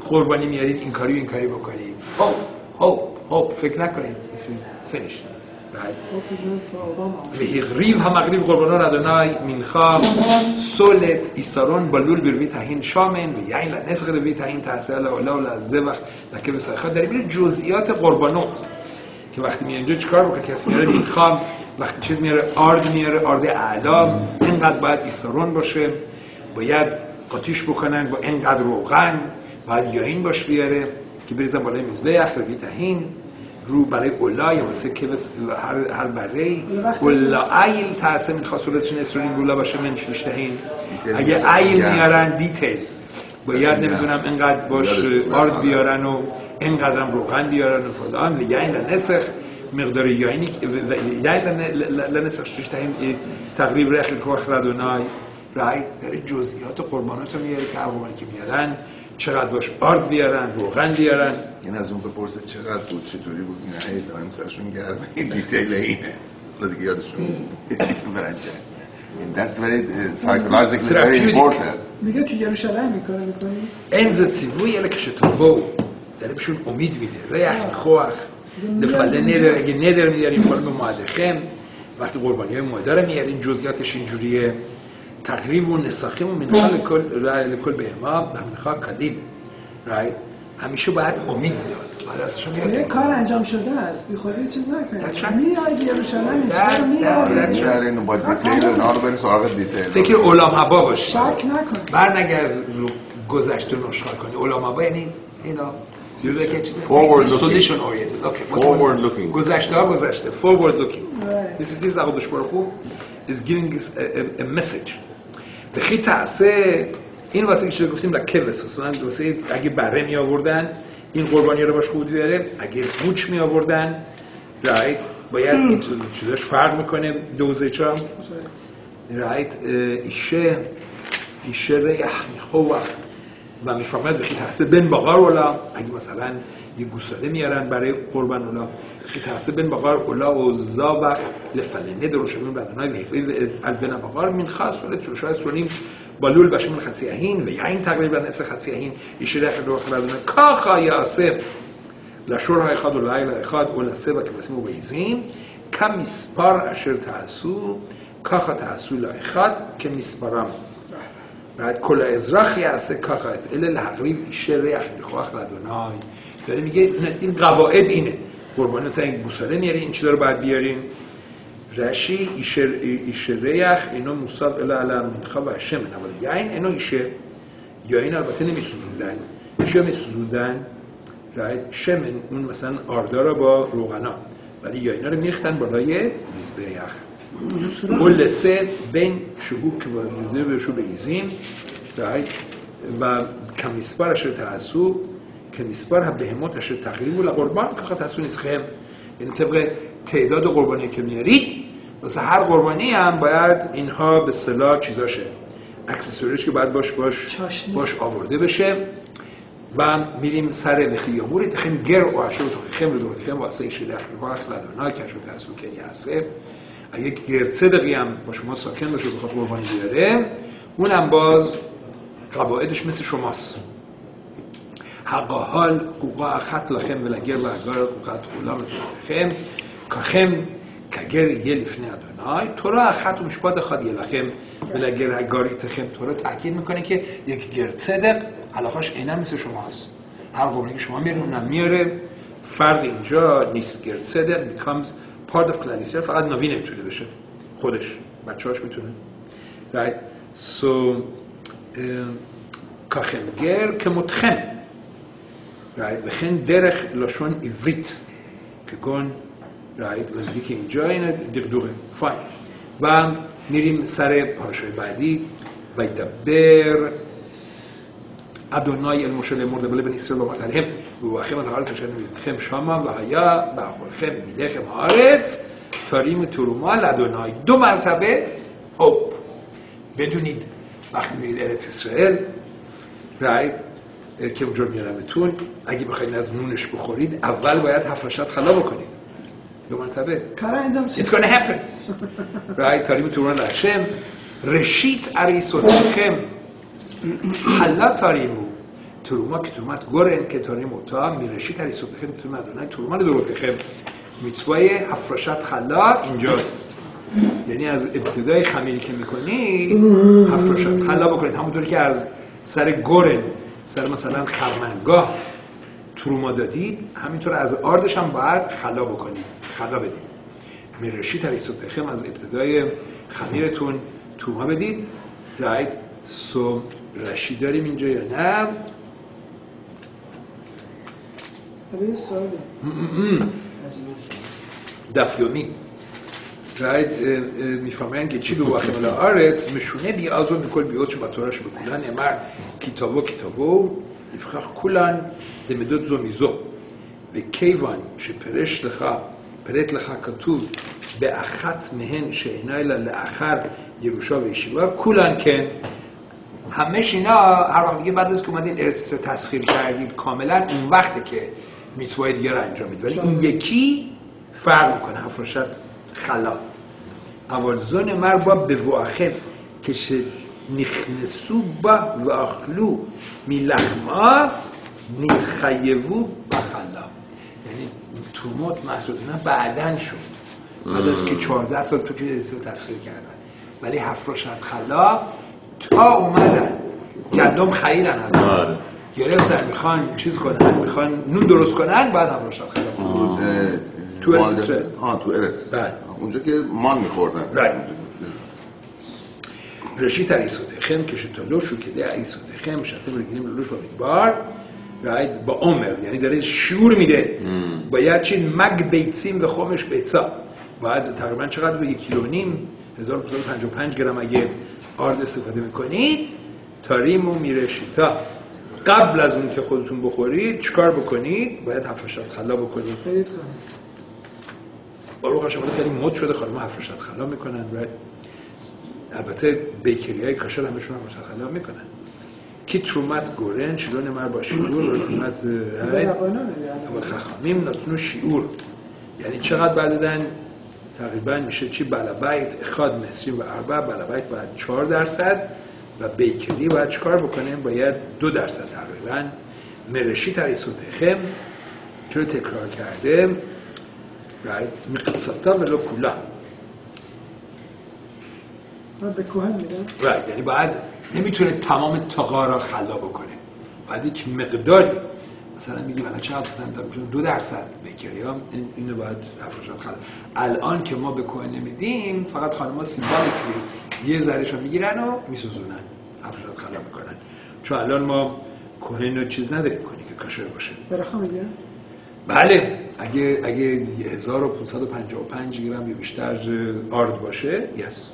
قربانی میارید این کاری و این کاری بکنید هوپ هوپ هوپ فکر نکنید this is finished right והגריב המגריב قربانو ردونای منخا سولت ایسارون بلول بروی تهین شامن و یعین لنسخ روی تهین تحصیل اولا و لزوخ لکه بسایخا داری میره جزئیات قربانوت که وقتی میره اینجا چیکار بکنه کسی میاره منخا وقتی چیز میاره آرد میاره آرد اعلا اینقدر باید ایسارون باشه باید قاطیش بکنن با اینقدر روغن باید یاین باش بیاره که بریزن بالای مزبخ روی تهین رو برای اولا یا واسه که هر هر بره. اولا ایل تاسه من خاصولتشون اسرائیل گولا باشه من ششتهین اگه ایل میارن دیتیلز باید نمی‌دونم اینقدر باش آرد بیارن و اینقدر هم روغن بیارن و فلان و یعنی لنسخ مقدار یعنی يعني لنسخشتهین تقریب رخ کاخ ردونای رای در جزئیات قربانات رو میاره که عواملی که میارن چقدر باش آرد بیارن روغن بیارن
این از اون بپرسه چقدر بود چطوری بود این هی دارم سرشون گرمه این دیتیل اینه حالا دیگه یادشون برنجه این دست برای سایکولوژیکلی
برای
ایمپورتن
میگه تو یروشلم می‌کنه می‌کنی؟
انزا تیوی الکشتوبو داره بشون امید میده ریح خوخ فله نداره اگه نداره میاریم این فرم خم وقتی قربانی های ماده رو این جزئیاتش اینجوریه. تقریب و نساخیم و منها خب. لکل لکل به امام منها قدیم. رای همیشه باید امید داد. بعد
خب،
میاد.
کار انجام شده است. بی خودی چیز نکنید. میاد یروشلم میاد
شهر اینو با دیتیل اینا رو بریم سراغ دیتیل
فکر اولام هوا باشه
شک نکن
بر نگر رو گذشته نشخار کنی اولام هوا یعنی اینا You look at
Forward looking.
solution oriented. Okay.
Forward looking.
گذشته ها گذشته. Forward looking. This is this Baruch Hu is giving us a, a, a message. بخی تعسه این واسه که گفتیم لکوس مثلا واسه اگه بره می آوردن این قربانی رو باش خود بیاره اگه موچ می آوردن رایت باید این تو- چیزاش فرق می‌کنه دوزه چا رایت ایشه ایشه ریح میخوخ و میفرماید بخی تحسه بن باقر اولا. اگه مثلا یه گوساله میارن برای قربان اولا بخی تحسه بن باقر اولا و زاوخ لفلنه دروشمین بدنهای بهقری البن باقر من خاص ولی تروشای سرونیم بالول باش من خطی اهین و یعین تقریبا اس خطی اهین. ایش رخ دروخ بدنه. کاخا یاسف لشور های خاد و لایل خاد و لسه و کبسیم و بیزیم کم مسپار اشر تحسو کاخا تحسو لای خاد. که مسپارم بعد کل ازراخ یعصه کاخت. اله لحقریب ایشه ریخ بخواخ لدونای داره میگه این قواعد اینه. قربانی مثلا این گوساله میاری این چی داره باید بیارین رشی ایشر ریخ اینو مصاب الا علا منخواه و هشم نواله یا این اینو ایشر یا این البته نمی سوزوندن چه می سوزوندن شمن اون مثلا آردارا با روغنا. ولی یا اینا رو میریختن بالای میز بیخ سه بین شهوک و یوزه به شو بیزیم رایت و اشر تعصو کمیسپر بهمات اشر تقریب و لقربان که تعصو نسخهم یعنی طبق تعداد قربانی که میارید واسه هر قربانی هم باید اینها به صلاح چیزاشه. اکسسوریش که باید باش باش. باش آورده بشه. و میریم سر لخیاموری تخم گر و عشر تو خم رو تخم واسه ایش لخ. و اخ لدونا کشو تاسو کنی هسته. اگه گر صدقی هم با شما ساکن باشه بخواد قربانی بیاره. اونم باز قواعدش مثل شماست. حقا حال حقوقا خط لخم ولگر و اگر حقوقا طولام تخم کخم کگر یه لفنه ادونای تو را خط و مشباد خواهد یه لخم ولگر اگاری تخم تو را تاکید می‌کنه که یک گرد صدق علاقاش عینا مثل شماست. هر قومی که شما میارین اونم میاره فرق اینجا نیست گرد صدق becomes پاردف کلنیسر فقط ناوی نمی‌تونه بشه. خودش بچه‌هاش می‌تونه. Right. So کاخمگر که متخم right. וכן דרך לשון עברית כגון right מדליקים ג'וין דרדורים fine. و میریم سر پاراشای بعدی. و ایدبر ادونای المشه بله بلبن اسرائیل و علیهم. ואמרת עליהם ובואכם על הארץ אשר נבלתכם שמה והיה באכולכם מלחם הארץ تاریم تروما لدونای دو مرتبه هوب بدونید وقتی میرید ارث اسرائیل رایت که اونجا میارمتون اگه بخواید از نونش بخورید اول باید هفرشت خلا بکنید دو مرتبه
کار انجام
It's
شد
gonna happen right تاریم توران لشم رشید عریسوتخم حلا تاریمو تروما که تومت گورن که تاریم اوتا می رشید عریسوتخم تو مدونه تروما دورتخم میتوای هفرشت خلا اینجاست. یعنی از ابتدای خمیری که می‌کنی هفرشت خلا بکنید. همونطوری که از سر گورن سر مثلا خرمنگاه تروما دادید همینطور از آردش هم باید خلا بکنید. خلا بدید. میرشی تریسوتخم از ابتدای خمیرتون تروما بدید. رایت سو رشی داریم اینجا یا نه؟
حالا یه سواله
דף-יומי. ראית, מפרמיין גצ'ילו ואחים על הארץ, משונה ביעזו מכל ביעות שבתורה שבכולן נאמר כי תבוא כי תבואו, לפיכך כולן למדות זו מזו. וכיוון שפרש לך, פרט לך כתוב באחת מהן שאינה אלא לאחר ירושה וישיבה, כולן כן. همه اینا هر وقت دیگه بعد از که اومدین ارث اسرائیل تسخیر کردید کاملا اون وقته که میتوای دیگه رو انجام میده. ولی این یکی فرق می‌کنه. هفراشت خلا اول زن مر با به واخر کش نخنسو با و اخلو می لخما با بخلا یعنی توموت محصول نه بعدن شد. بعد از که 14 سال تو که تسخیر کردن. ولی هفراشت خلا تا اومدن. گندم خریدن هم
آره.
گرفتن می‌خوان چیز کنن می‌خوان نون درست کنن بعد هم روشن خیلی آه. تو
ارسس ها تو ارسس
بله.
اونجا که مان میخوردن.
بله. رشی تر ایسوت که شد لوشو که ده ایسوت خم شده رو گیریم لوش با بار. راید با عمر یعنی داره شور میده. باید چین مگ بیتسیم و خومش بیتسا. باید تقریبا چقدر به کیلو نیم 1555 گرم. اگه آرد استفاده می‌کنید تاریم و میره قبل از اون که خودتون بخورید چیکار بکنید؟ باید هفشت خلا بکنید. باروخ هاشم خیلی مد شده خانم هفرشت خلا می‌کنن right? البته بیکری های کاشر همشون هم متخلا می‌کنن. کی ترومت گورن شلو نمر با شیور و ترومت های اول خخامیم نتونو شیور یعنی چقدر بعد دادن تقریبا میشه چی؟ بلابایت اخاد مصری و اربع بلابایت باید 4 درصد. و بیکری باید چکار بکنیم؟ باید دو درصد تقریبا مرشی تریس و تخم چرا تکرار کرده right مقصدتا ولو کلا
من به کوهن میدم
right یعنی باید نمی‌تونه تمام تاقا را خلا بکنه. باید یک مقداری. مثلا میگیم الان چقدر مثلا دو درصد بکری ها. این اینو باید افروشات خلا. الان که ما به کوهن نمیدیم فقط خانم سیمبالیکلی یه ذرهش رو می‌گیرن و میسوزونن. افروشات خلا می‌کنن. چون الان ما کوهن رو چیز نداریم کنی که کاشر باشه.
برخا میگم
بله اگه اگه 1555 گرم یا بیشتر آرد باشه یس.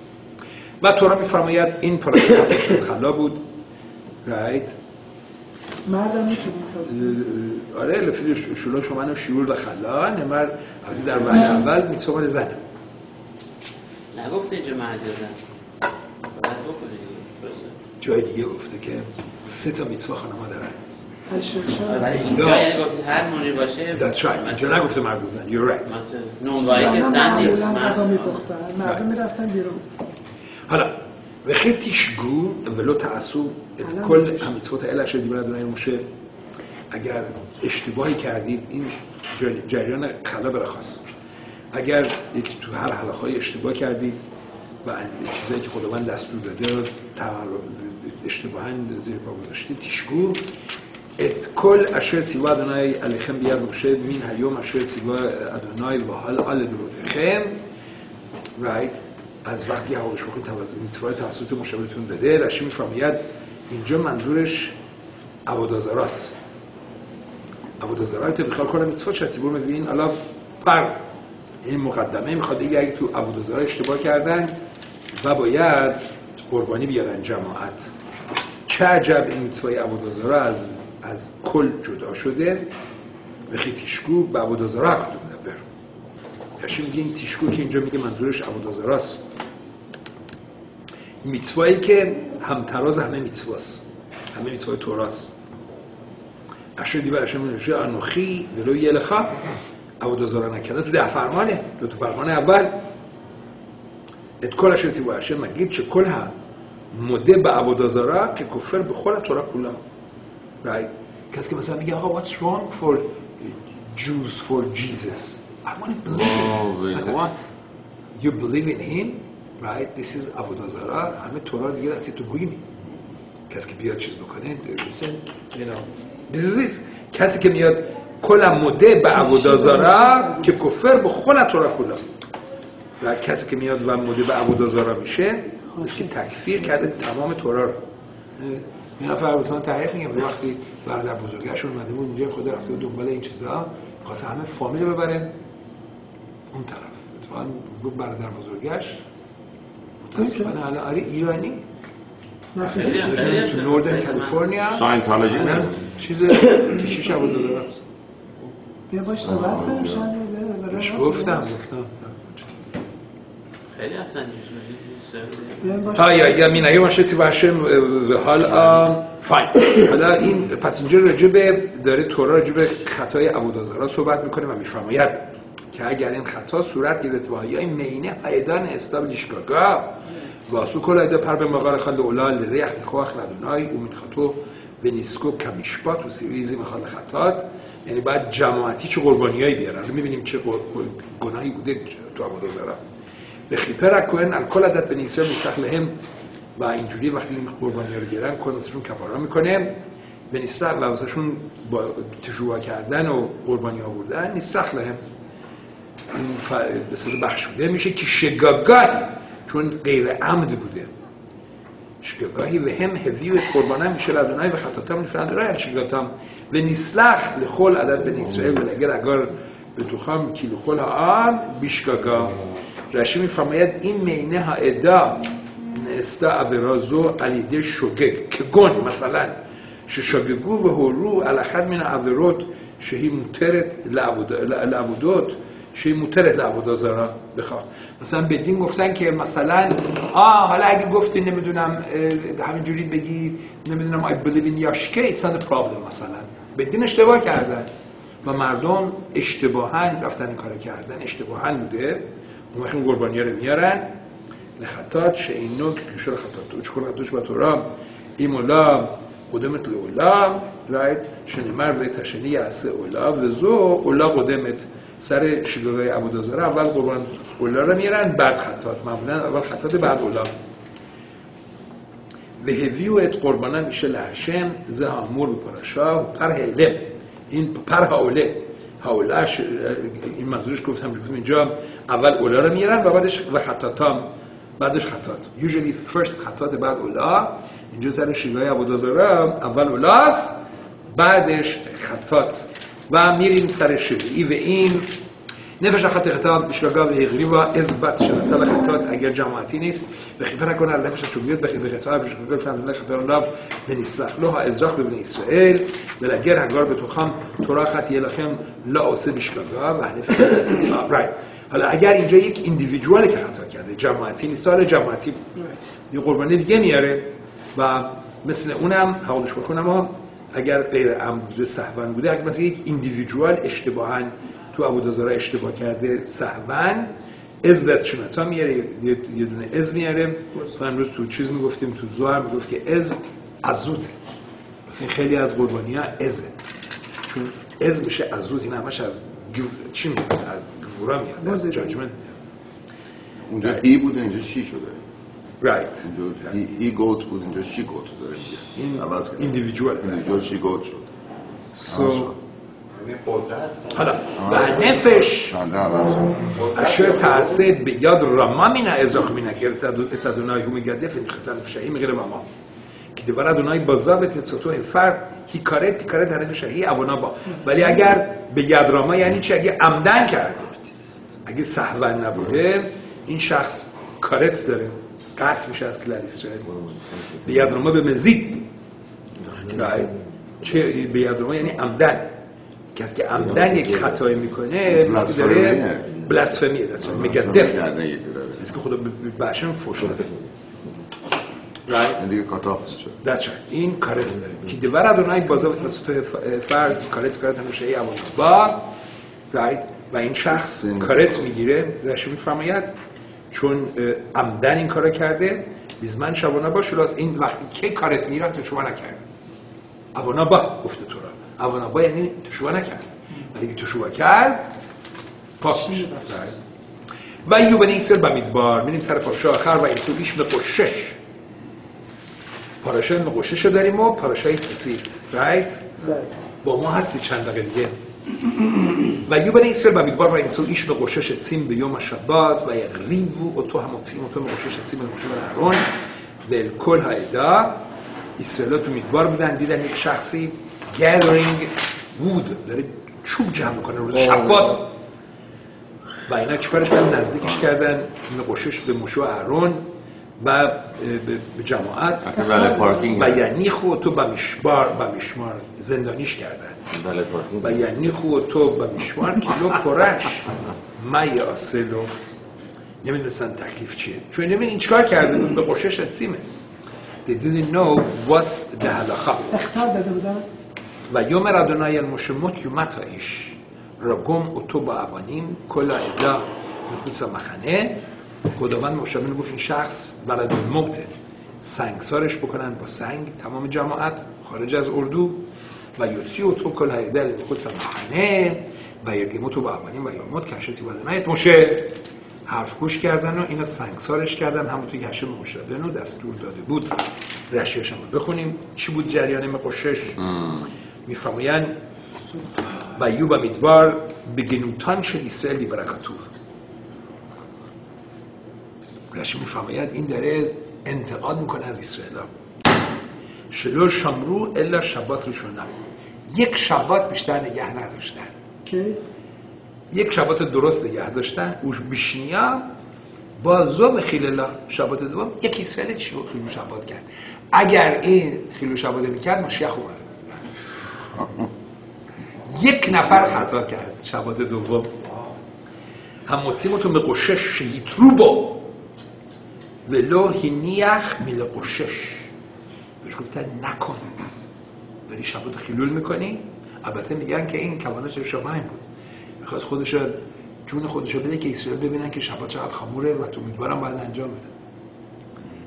و تورا میفرماید این پاراشوت خلا بود. رایت
مردم
آره لفیل شلو شما شیور و خلا نمر وقتی در وحی اول میتوبر زنه
نگفته اینجا مهد یا زن باید بکنه دیگه. درسته.
جای دیگه گفته که سه تا میتوا خانما دارن.
اینجا یعنی هر موری باشه
That's right. اینجا نگفته مرد و You're right. حالا و خیتیش گو ولو تعصب ات کل همیتوت علش دیبرد دونه موشه. اگر اشتباهی کردید این جریان خلا برخواست اگر یک تو هر حلقه اشتباه کردید و چیزایی که خداوند دستور داده اشتباها زیر پا گذاشتید تشگو את כל אשר ציווה אדוני עליכם ביד משה מן היום אשר ציווה אדוני והלאה לדורותיכם right? از وقتی هوا شوخی میتوار توسط مشه بهتون داده رشی میفرماید اینجا منظورش عبادازاراست عبادازارا که بخواد کنه میتوار شد سیبور میبینین حالا پر این مقدمه میخواد دیگه اگه تو عبادازارا اشتباه کردن و باید قربانی بیارن جماعت چه عجب این میتوای عبودازارا از, از کل جدا شده بخی تیشکو به عبادازارا کدوم نبر کشی میگه این تیشکو که اینجا میگه منظورش عبودازاراست. میتوایی که همتراز همه میتواست. همه میتوای توراست اشو دیبه اشه میشه انوخی ولو یه لخا عبادازارا نکنه تو ده فرمانه. دو تو فرمان اول. ات کل اشه تیبه اشه مگید چه کل هم המודה בעבודו که כופר בכל התורה כולה. Right? کسی که مثلا میگه آقا what's wrong for Jews for Jesus? I want to believe
Oh,
in
wait, what?
You believe in him, right? This is عبودازارا همه تورا دیگه that's it to green. کسی که بیاد چیز بکنه listen, you know, this is it. کسی که میاد کل مده به عبودازارا که کفر به خل تورا کلا و کسی که میاد و مده به عبودازارا میشه است که تکفیر کرده تمام تورا رو. یه نفر مثلا تعریف میگه وقتی برادر بزرگش اومده بود اونجا خود رفته بود دنبال این چیزا خواست همه فامیل ببره اون طرف. اتفاقا گفت برادر بزرگش. متاسفانه الان آره ایرانی. تو. نوردن کالیفرنیا
ساینتولوژی
چیز کشیش عبودازاراست
بیا باش صحبت کنیم
گفتم گفتم.
خیلی اصلا
یا یا مین ایوم شتی باشم و حال فاین. حالا این پس اینجا راجع به داره تورا راجع به خطای عبودازارا صحبت می‌کنه و میفرماید که اگر این خطا صورت گرفت و های مینه ایدان استابلیشگاگا واسو کل ایده پر به مقار خال اولا لریخ نخواخ لدونای و من خطو و نیسکو کمیشپات و سیریزی مخال خطات. یعنی باید جماعتی چه قربانیایی بیارن. می‌بینیم چه گناهی بوده تو عبودازارا به خیپر اکوهن الکل عدد به نیسر میسخ لهم و اینجوری وقتی این قربانی رو گیرن کل واسهشون کفارا می‌کنه به و واسهشون با تشوع کردن و قربانی آوردن نیسرخ لهم این ف... به بخشوده میشه که شگاگاهی چون غیر عمد بوده شگاگاهی و هم هویو قربانه میشه لدونای و خطاتم نفرند رای شگاتم و نیسلخ لخول عدد به نیسرائیل و اگر اگر به توخم کی لخول آن بیشگاگا رشی میفرماید این مینه ها ادا نستا عورازو علیده شگگ که گن مثلا ششگگو و هورو الاخد من عوروت شهی مترت لعبودات شی موترت لعبودا زارا بخواه مثلا به دین گفتن که مثلا آه حالا اگه گفتی نمی‌دونم همینجوری بگی نمی‌دونم I believe in یاشکه it's not a problem مثلا به دین اشتباه کردن. و مردم اشتباها رفتن این کار کردن. اشتباها بوده. اون وقت این قربانی رو میارن לחטאת שאינו כקשר לחטאתו, שכל חטאתו שבתורה, אם עולה קודמת לעולה, right? שנאמר ואת השני יעשה עולה, וזו עולה קודמת سر شگاه عبودا زاره اول قربان علا رو میارن بعد خطات معمولا اول خطات بعد علا و هویو ات قربانه میشه لحشم زه امور بپرشا و پر هلم این پر هاوله هاولش این منظورش گفتم گفتم اینجا اول اولا رو میارن و بعدش و خطاتام بعدش خطات. Usually first خطات بعد اولا. اینجا سر شیگاه عبودازاره اول اولاست بعدش خطات. و میریم سر شبهی و این نفش خط خطاب بشگاه و غریبا اثبات شده خطات اگر جماعتی نیست بخیبه نکنه نفش شبهیت بخیبه خطاب بشگاه فهم الله خطاب الله بنیسلخ لها ازراق ببن اسرائیل ولگر هنگار به توخم تورا خط یلخم لا آسه بشگاه و هنفه right. حالا اگر اینجا یک ایندیویدواله که خطا کرده جماعتی نیست حالا جماعتی یه قربانی دیگه میاره و مثل اونم حوالش بکنم اگر غیر عمد سهون بوده اگر مثلا یک ایندیویدوال اشتباها تو ابودازارا اشتباه کرده سهون. ازلت شنتا میاره یه یه دونه از میاره. تو امروز تو چیز می‌گفتیم تو زوار می‌گفت که از ازوته مثلا خیلی از قربانی ها ازه چون از میشه ازوت این همش از گو... چی میاد؟ از گورا میاد. از جاجمنت.
اونجا هی بوده اینجا شی شده.
رایت
اینجا هی گوت بود اینجا شی گوت داره.
این individual.
اینجا شی گوت شد.
سو حالا و نفش
چنده عوض شد
אשר תעשה ביד רמה מן האזרח מן הגר את אדוני הוא מגדף ונכתה נפש ההיא מגר רמה. כי דבר אדוני בזה ואת מצוותו הפר, היא כרת תכרת הנפש ההיא עוונה با ولی اگر به ید راما یعنی چی اگه عمدن کرده اگه سهون نبوده این شخص کارت داره قطع میشه از کلال اسرائیل به ید راما به مزید right. چه به ید راما یعنی عمدن کسی که عمدن یک خطایی می‌کنه که داره بلاسفمیه دست
یکی داره
مثل که خدا به بشن فوش right.
این دیگه کاتاف شد.
Right. این کارت داره که دور ادونای بازا تو فرد کارت کارت همیشه ای اول با right. و این شخص کارت می‌گیره. رشی میفرماید چون عمدن این کارو کرده بیزمن شبانه با شلاس این وقتی که کارت می‌گیره تو شما نکرد اوانا با گفته تو را. اوانا با یعنی تشوه نکرد ولی که تشوه کرد پاک میشه right. و ایو بنی اسرائیل بمیدبار میریم سر پارشا آخر و این تو ایش مقشش پاراشای مقشش رو داریم و پاراشای سیسیت رایت با ما هستی چند دقیقه دیگه و یو بنی اسرائیل بمیدبار و این تو ایش مقشش צים ביום השבת ויריבו אותו המוצאים אותו מראשש עצים למשה ולאהרון ואל כל העדה ישראלות במדבר بودن دیدن یک Gathering wood. داره چوب جمع می‌کنه روز شبات. و اینا چیکارش کردن؟ نزدیکش کردن. مقشش به موشه و اهرون و به جماعت.
بله
و یعنی خود تو به مشبار به مشمار زندانیش کردن.
بله
و یعنی خود تو به مشوار کیلو پرش. مای آسلو نمی‌دونستن تکلیف چیه. چون نمی‌دونی این چیکار کرده بود؟ به قشش اتسیمه they didn't know what's the halacha.
اختار داده بودن؟
و یوم ردونای المشموت یومت ایش. رگم با اوانیم کل عدا محوص مخنه. خداوند مشابه گفت این شخص بلد الموته سنگسارش بکنن با سنگ. تمام جماعت خارج از اردو. و یوتی اتو کل عدا محوص مخنه. و یرگمو تو با اوانیم و یومت کشتی بدنایت مشه حرف گوش کردن و اینا سنگسارش کردن. همونطور که هشم مشابه دستور داده بود. رشیش هم بخونیم. چی بود جریان مقشش؟ میفرمایند و یوب میدوار به گنوتان شد اسرائیلی برکتوف رشی میفرماید این داره انتقاد می‌کنه از اسرائیل شلو شمرو الا شبات روشونم یک شبات بیشتر نگه نداشتن.
که؟
یک شبات درست نگه داشتن. اوش بیشنیا با زوم خیللا شبات دوم یک اسرائیل شبات کرد. اگر این خیلو شبات می‌کرد مشیخ اومد. یک نفر خطا کرد شبات دوم. هم مطیمتون به قشش شهیتروبو ولو هینیخ میل قشش. بهش گفتن نکن. داری شبات خیلول می‌کنی؟ البته میگن که این کمالش شما این بود. می‌خواست خودش جون خودش بده که اسرائیل ببینن که شبا چقدر خموره و تو میدوارم باید انجام بده.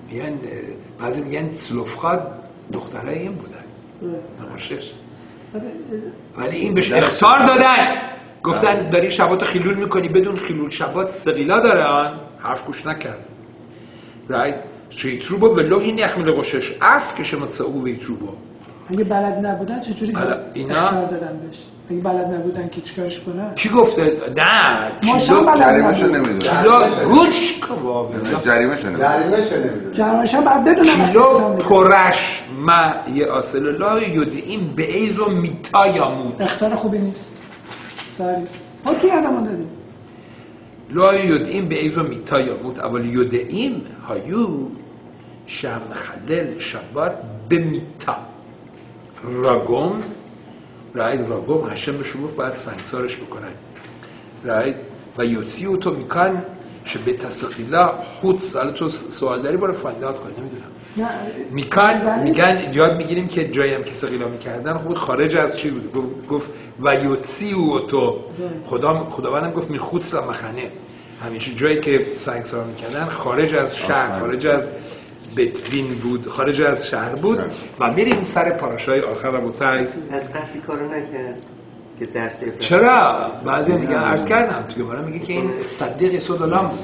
میگن بعضی میگن سلوفخا دخترای این بودن. نماشش ولی این بهش اختار دادن. گفتن داری شبات خیلول می‌کنی. بدون خیلول شبات سقیلا داره. آن حرف گوش نکرد. رایت شیتروبا ولو این یخمیل قشش اف که شما تسعو ویتروبا
اگه بلد نبودن چجوری
اینا-
اختار دادن بهش؟ اگه بلد نبودن که چیکارش کنن؟
کی گفته؟ نه
ماشاالله بلد جریمه
شو
نبود گوش کباب جریمه
شو نمی‌دونم.
جریمه
شو بعد بدونم.
کیلو کرش ما یه اصل الله این به ایز و میتا یامون
اختار خوبی نیست. ساری. ها کی آدمو دادی
لا این به ایز و میتا یامون اول یدعیم هایو شم خلل شبار به میتا. راگون رعید را گم هشم به گفت باید سنگسارش بکنن. رأی و یوتسی اوتو تو میکن به تسخیلا خود سال تو سوال داری برو فعالیت کن نمی‌دونم. میکن بله. میگن یاد می‌گیریم که جایی هم که سقیلا می‌کردن خود خارج از چی بود؟ گفت و یوتسی اوتو بله. خدا خداوندم گفت می خود سمخنه. همیشه جایی که سنگسار می‌کردن خارج از شهر خارج از بتوین بود خارج از شهر بود و میریم سر پاراشای آخر و
از قصدی کارو نکرد که درس
چرا؟ بعضی میگن عرض کردم توی گمارا میگه که این صدیق یسود علام بود.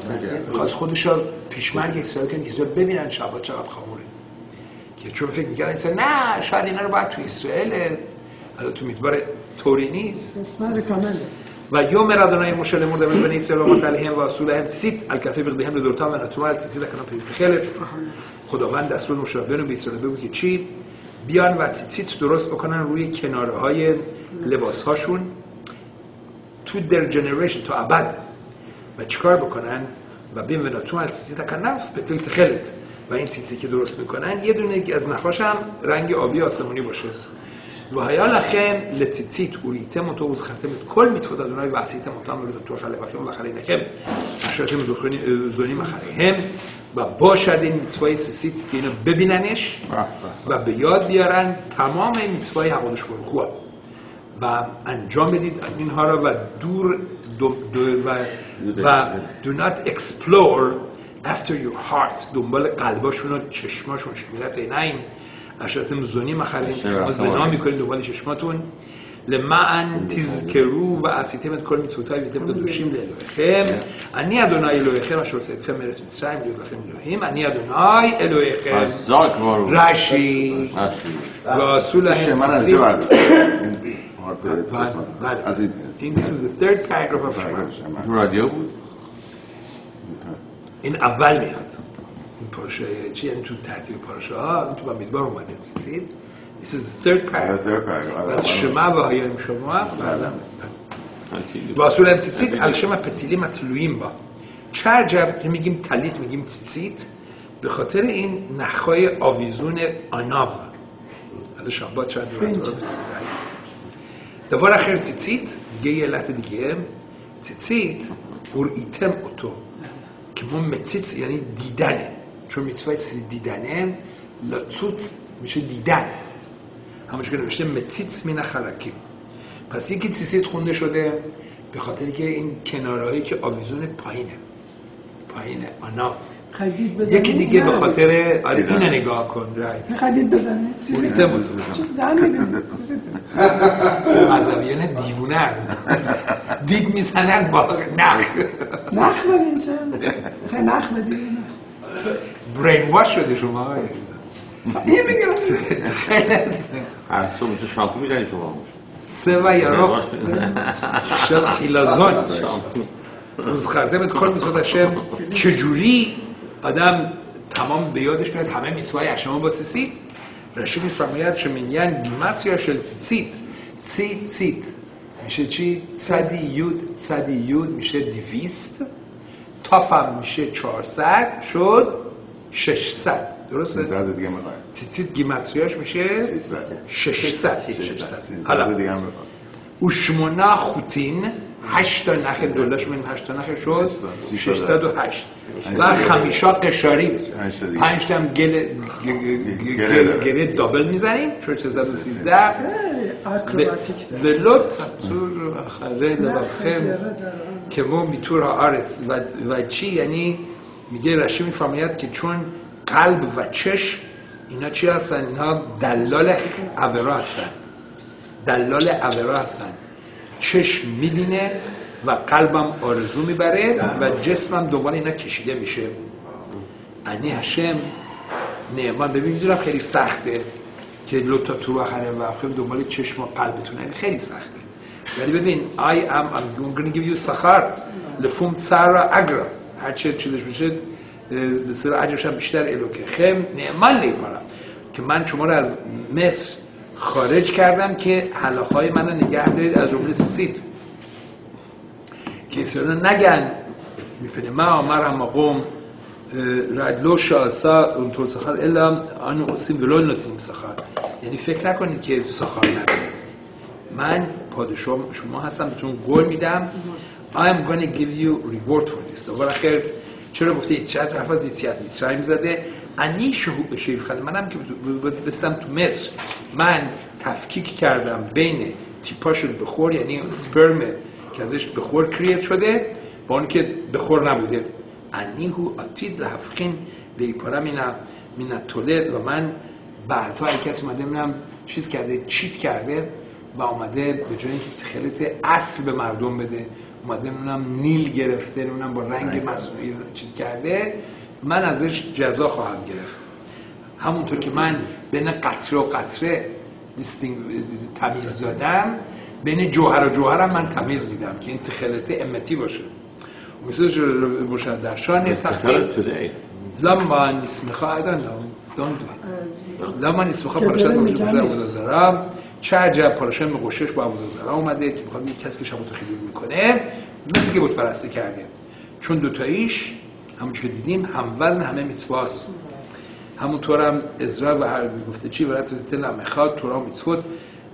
می‌خواست خودش رو پیشمرگ اسرائیل کنه که ببینن شبا چقدر خموره که چون فکر می‌کردن این نه شاید اینا رو باید تو اسرائیل. حالا تو میدبار طوری نیست.
اسمر کامل
و یوم ردانای مشل مرده من اسرائیل و و اصولهم سیت الکفه بقدهم لدورتان و نتومال تیزی لکنم پیوت خلت خداوند دستور مشابهن به اسرائیل بگو که چی؟ بیان و تیتیت درست بکنن روی کناره های لباس هاشون تو در جنریشن تو ابد. و چیکار بکنن؟ و بین و نتومال تیزی تکنف به تلت خلت و این تیتیتی که درست می‌کنن یه دونه از نخاش هم رنگ آبی آسمونی باشه. והיה לכם לציצית וראיתם אותו וזכרתם את כל מצוות אדוני ועשיתם אותם ולדתו של לבכם ולאחריניכם אשר אתם זונים אחריהם بباشدین متوای سسید که اینو ببیننش و به یاد بیارن تمام این متوای حقانش برخوا و انجام بدید اینها و دور دو و, و do not explore after your heart دنبال قلباشون و چشماشون شمیلت اینه اشرتم زونی مخرین شما زنا میکنید دنبال چشماتون למען תזכרו ועשיתם את כל מצוותיי והייתם קדושים לאלוהיכם. אני אדוני אלוהיכם אשר הוצא אתכם מארץ מצרים להיות לכם אלוהים. אני אדוני אלוהיכם.
חזק ברור.
רש"י. ועשו להם
شما از
ציצית.
جو این پارت
بله،
قسمت.
بله.
از این
این this is the third paragraph of Shema.
شما.
تو رادیو
in چی؟ یعنی تو ترتیب پاراشاها این تو بامدبار اومده. دیدید This is the third paragraph. از شما و هایم شما؟ بله. با سوره تیسیت ال شما پتیلی متلویم با. چه جب که میگیم تلیت میگیم تیسیت به خاطر این نخای آویزون آناو. حالا شبات شاید دوباره آخر تیتیت دیگه یه علت دیگه. تیتیت اور ایتم اوتو که ما متیت یعنی دیدنه. چون میتوای دیدنه لطوت میشه دیدن. همونش که نوشته متیت مینه خلکی. پس یکی تیسیت خونده شده به خاطر که این کنارهایی که آویزون پایینه. پایینه
آنا.
یکی دیگه به خاطر آره این نگاه کن رای.
خدید بزنه
سیزیت بود.
چه زن
مذهبیان دیوونه دید می‌زنن با نخ.
نخ بدین چند نخ
بدین برینواش شده شما؟
یه میگم
هر صبح تو شامپو می‌زنی شما.
سوا یا رو. شل خیلازان.
روز
خرده من کار میسواد هشم چجوری آدم تمام به یادش میاد همه میتوای هشمان با سیسید رشید میفرماید شمینین یا شل تیتیت تیت تیت میشه چی؟ صدی یود صدی یود میشه دویست. تافم میشه چهارصد. شد؟ 600 درسته؟
300 دیگه می‌خوای.
سیت گیماتریاش میشه؟ 600
600
حالا.
دیگه می‌خوای.
اوشمونا خوتین 8 تا نخ دلش من 8 تا نخ شد.
608
و خمیشا قشاری.
5 تا
هم گل گل دابل می‌زنیم. 613
اکروباتیک ولوت
تور آخره لبخم که مو میتور آرز و چی؟ یعنی میگه رشی میفرماید که چون قلب و چشم اینا چی هستن؟ اینا دلال عورا هستن. دلال عورا هستن. چشم می‌بینه و قلبم آرزو می‌بره و جسمم دنبال اینا کشیده میشه. انی هشم نعمان ببین می‌دونم خیلی سخته که لوتا تو آخره و دنبال چشم و قلبتونه این خیلی سخته. ولی ببین I am I'm going to give you سخر. لفوم تسارا اگرا هر چه چیزش بشه به سر اجرش هم بیشتر الوکه خیم نعمان لیپارم که من شما رو از مصر خارج کردم که حلاخای من رو نگه دارید از جمله سیسید که اسرائیل نگن میپنه ما آمر هم قوم ردلو شاسا اون طول سخر الا آن اصیم ولو نتیم سخر یعنی فکر نکنید که سخر ندارید من پادشاه شما هستم بهتون قول میدم. I am going to give you reward for this. دوباره آخر چرا گفته چند حرف از دیتیت میترایم زده انی شهود شیف خاله منم که بستم تو مصر من تفکیک کردم بین تیپاشون بخور یعنی سپرم که ازش بخور کریت شده با اون که بخور نبوده انی هو اتید لحفقین لیپارا مینا مینا توله و من بعدها اگه کسی اومده میرم چیز کرده چیت کرده و آمده به جای اینکه خلط اصل به مردم بده اومده نمی‌دونم نیل گرفته نمی‌دونم با رنگ مصنوعی چیز کرده. من ازش جزا خواهم گرفت. همونطور که من بین قطره و قطره تمیز دادم بین جوهر و جوهرم من تمیز میدم که این خلطه امتی باشه. امیدوارم باشه در شان
today.
لما نسمخا it. لما نسمخا پاراشت
داره
موجود چه عجب پاراشت مقشش با عبودازارا اومده که می‌خواد یک کسی که شبوتو خیلی می‌کنه. مثل که بود پرستی کرده چون دوتاییش همونجور که دیدیم هم وزن همه میتواست همونطور هم ازرا و هر گفته چی برای دل می‌خواد تورا میتفوت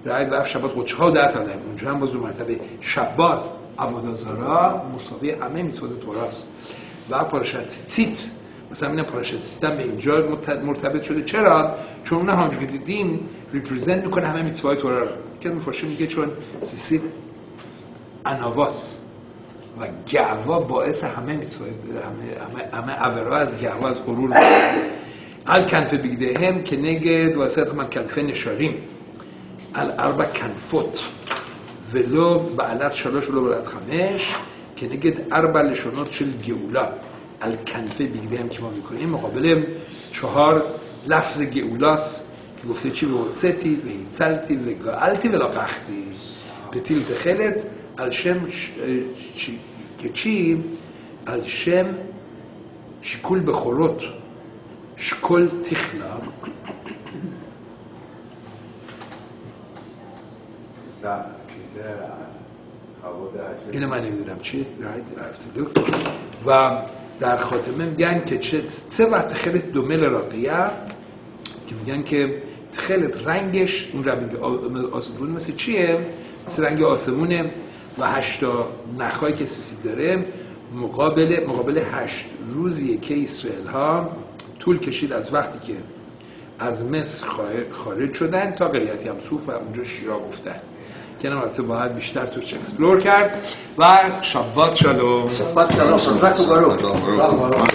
رعید و شبات قدشه ها و ده تاله اونجا هم باز دو مرتبه شبات عبادازارا مساوی همه میتفوت توراست و پاراشت سیت مثلا این پاراشت سیستم به اینجا مرت- مرتبط شده. چرا؟ چون اون همونجور دیدیم ریپرزنت می‌کنه همه میتوای تورا رو. که مفارشه میگه چون سیسیت اناواس و گعوا باعث همه میتوای همه همه همه اورا از گعوا از غرور. ال کنف بگیدهم که نگد واسط من کنفه نشاریم. ال اربع کنفوت. ولو بعلت شلاش ولو بعلت خمش که نگد اربع لشونات شل گئولا. ال کنفه بگیدهم که ما می‌کنیم مقابل چهار لفظ گئولاس که گفته چی به وڅتی و هیڅلتی و گالتی و لاقختی پتیل تخلت الشم ش... چی... که چی الشم شکول بخورت شکل تخلا
س- کیسه حواد هرچه
اینو من نمی‌دونم چی right I have to look. و در خاتمه میگن که چه سه وقت خیلی دومل راقیه که میگن که خیلی رنگش اون رنگ آسمون مثل چیه؟ مثل رنگ آسمونه و هشتا نخهایی که سیسی داره مقابل مقابل هشت روزیه که اسرائیل ها طول کشید از وقتی که از مصر خارج- شدن تا קריעת ים סוף و اونجا שירה گفتن. که البته باید بیشتر توش explore کرد. و
שבת שלום
שבת שלום.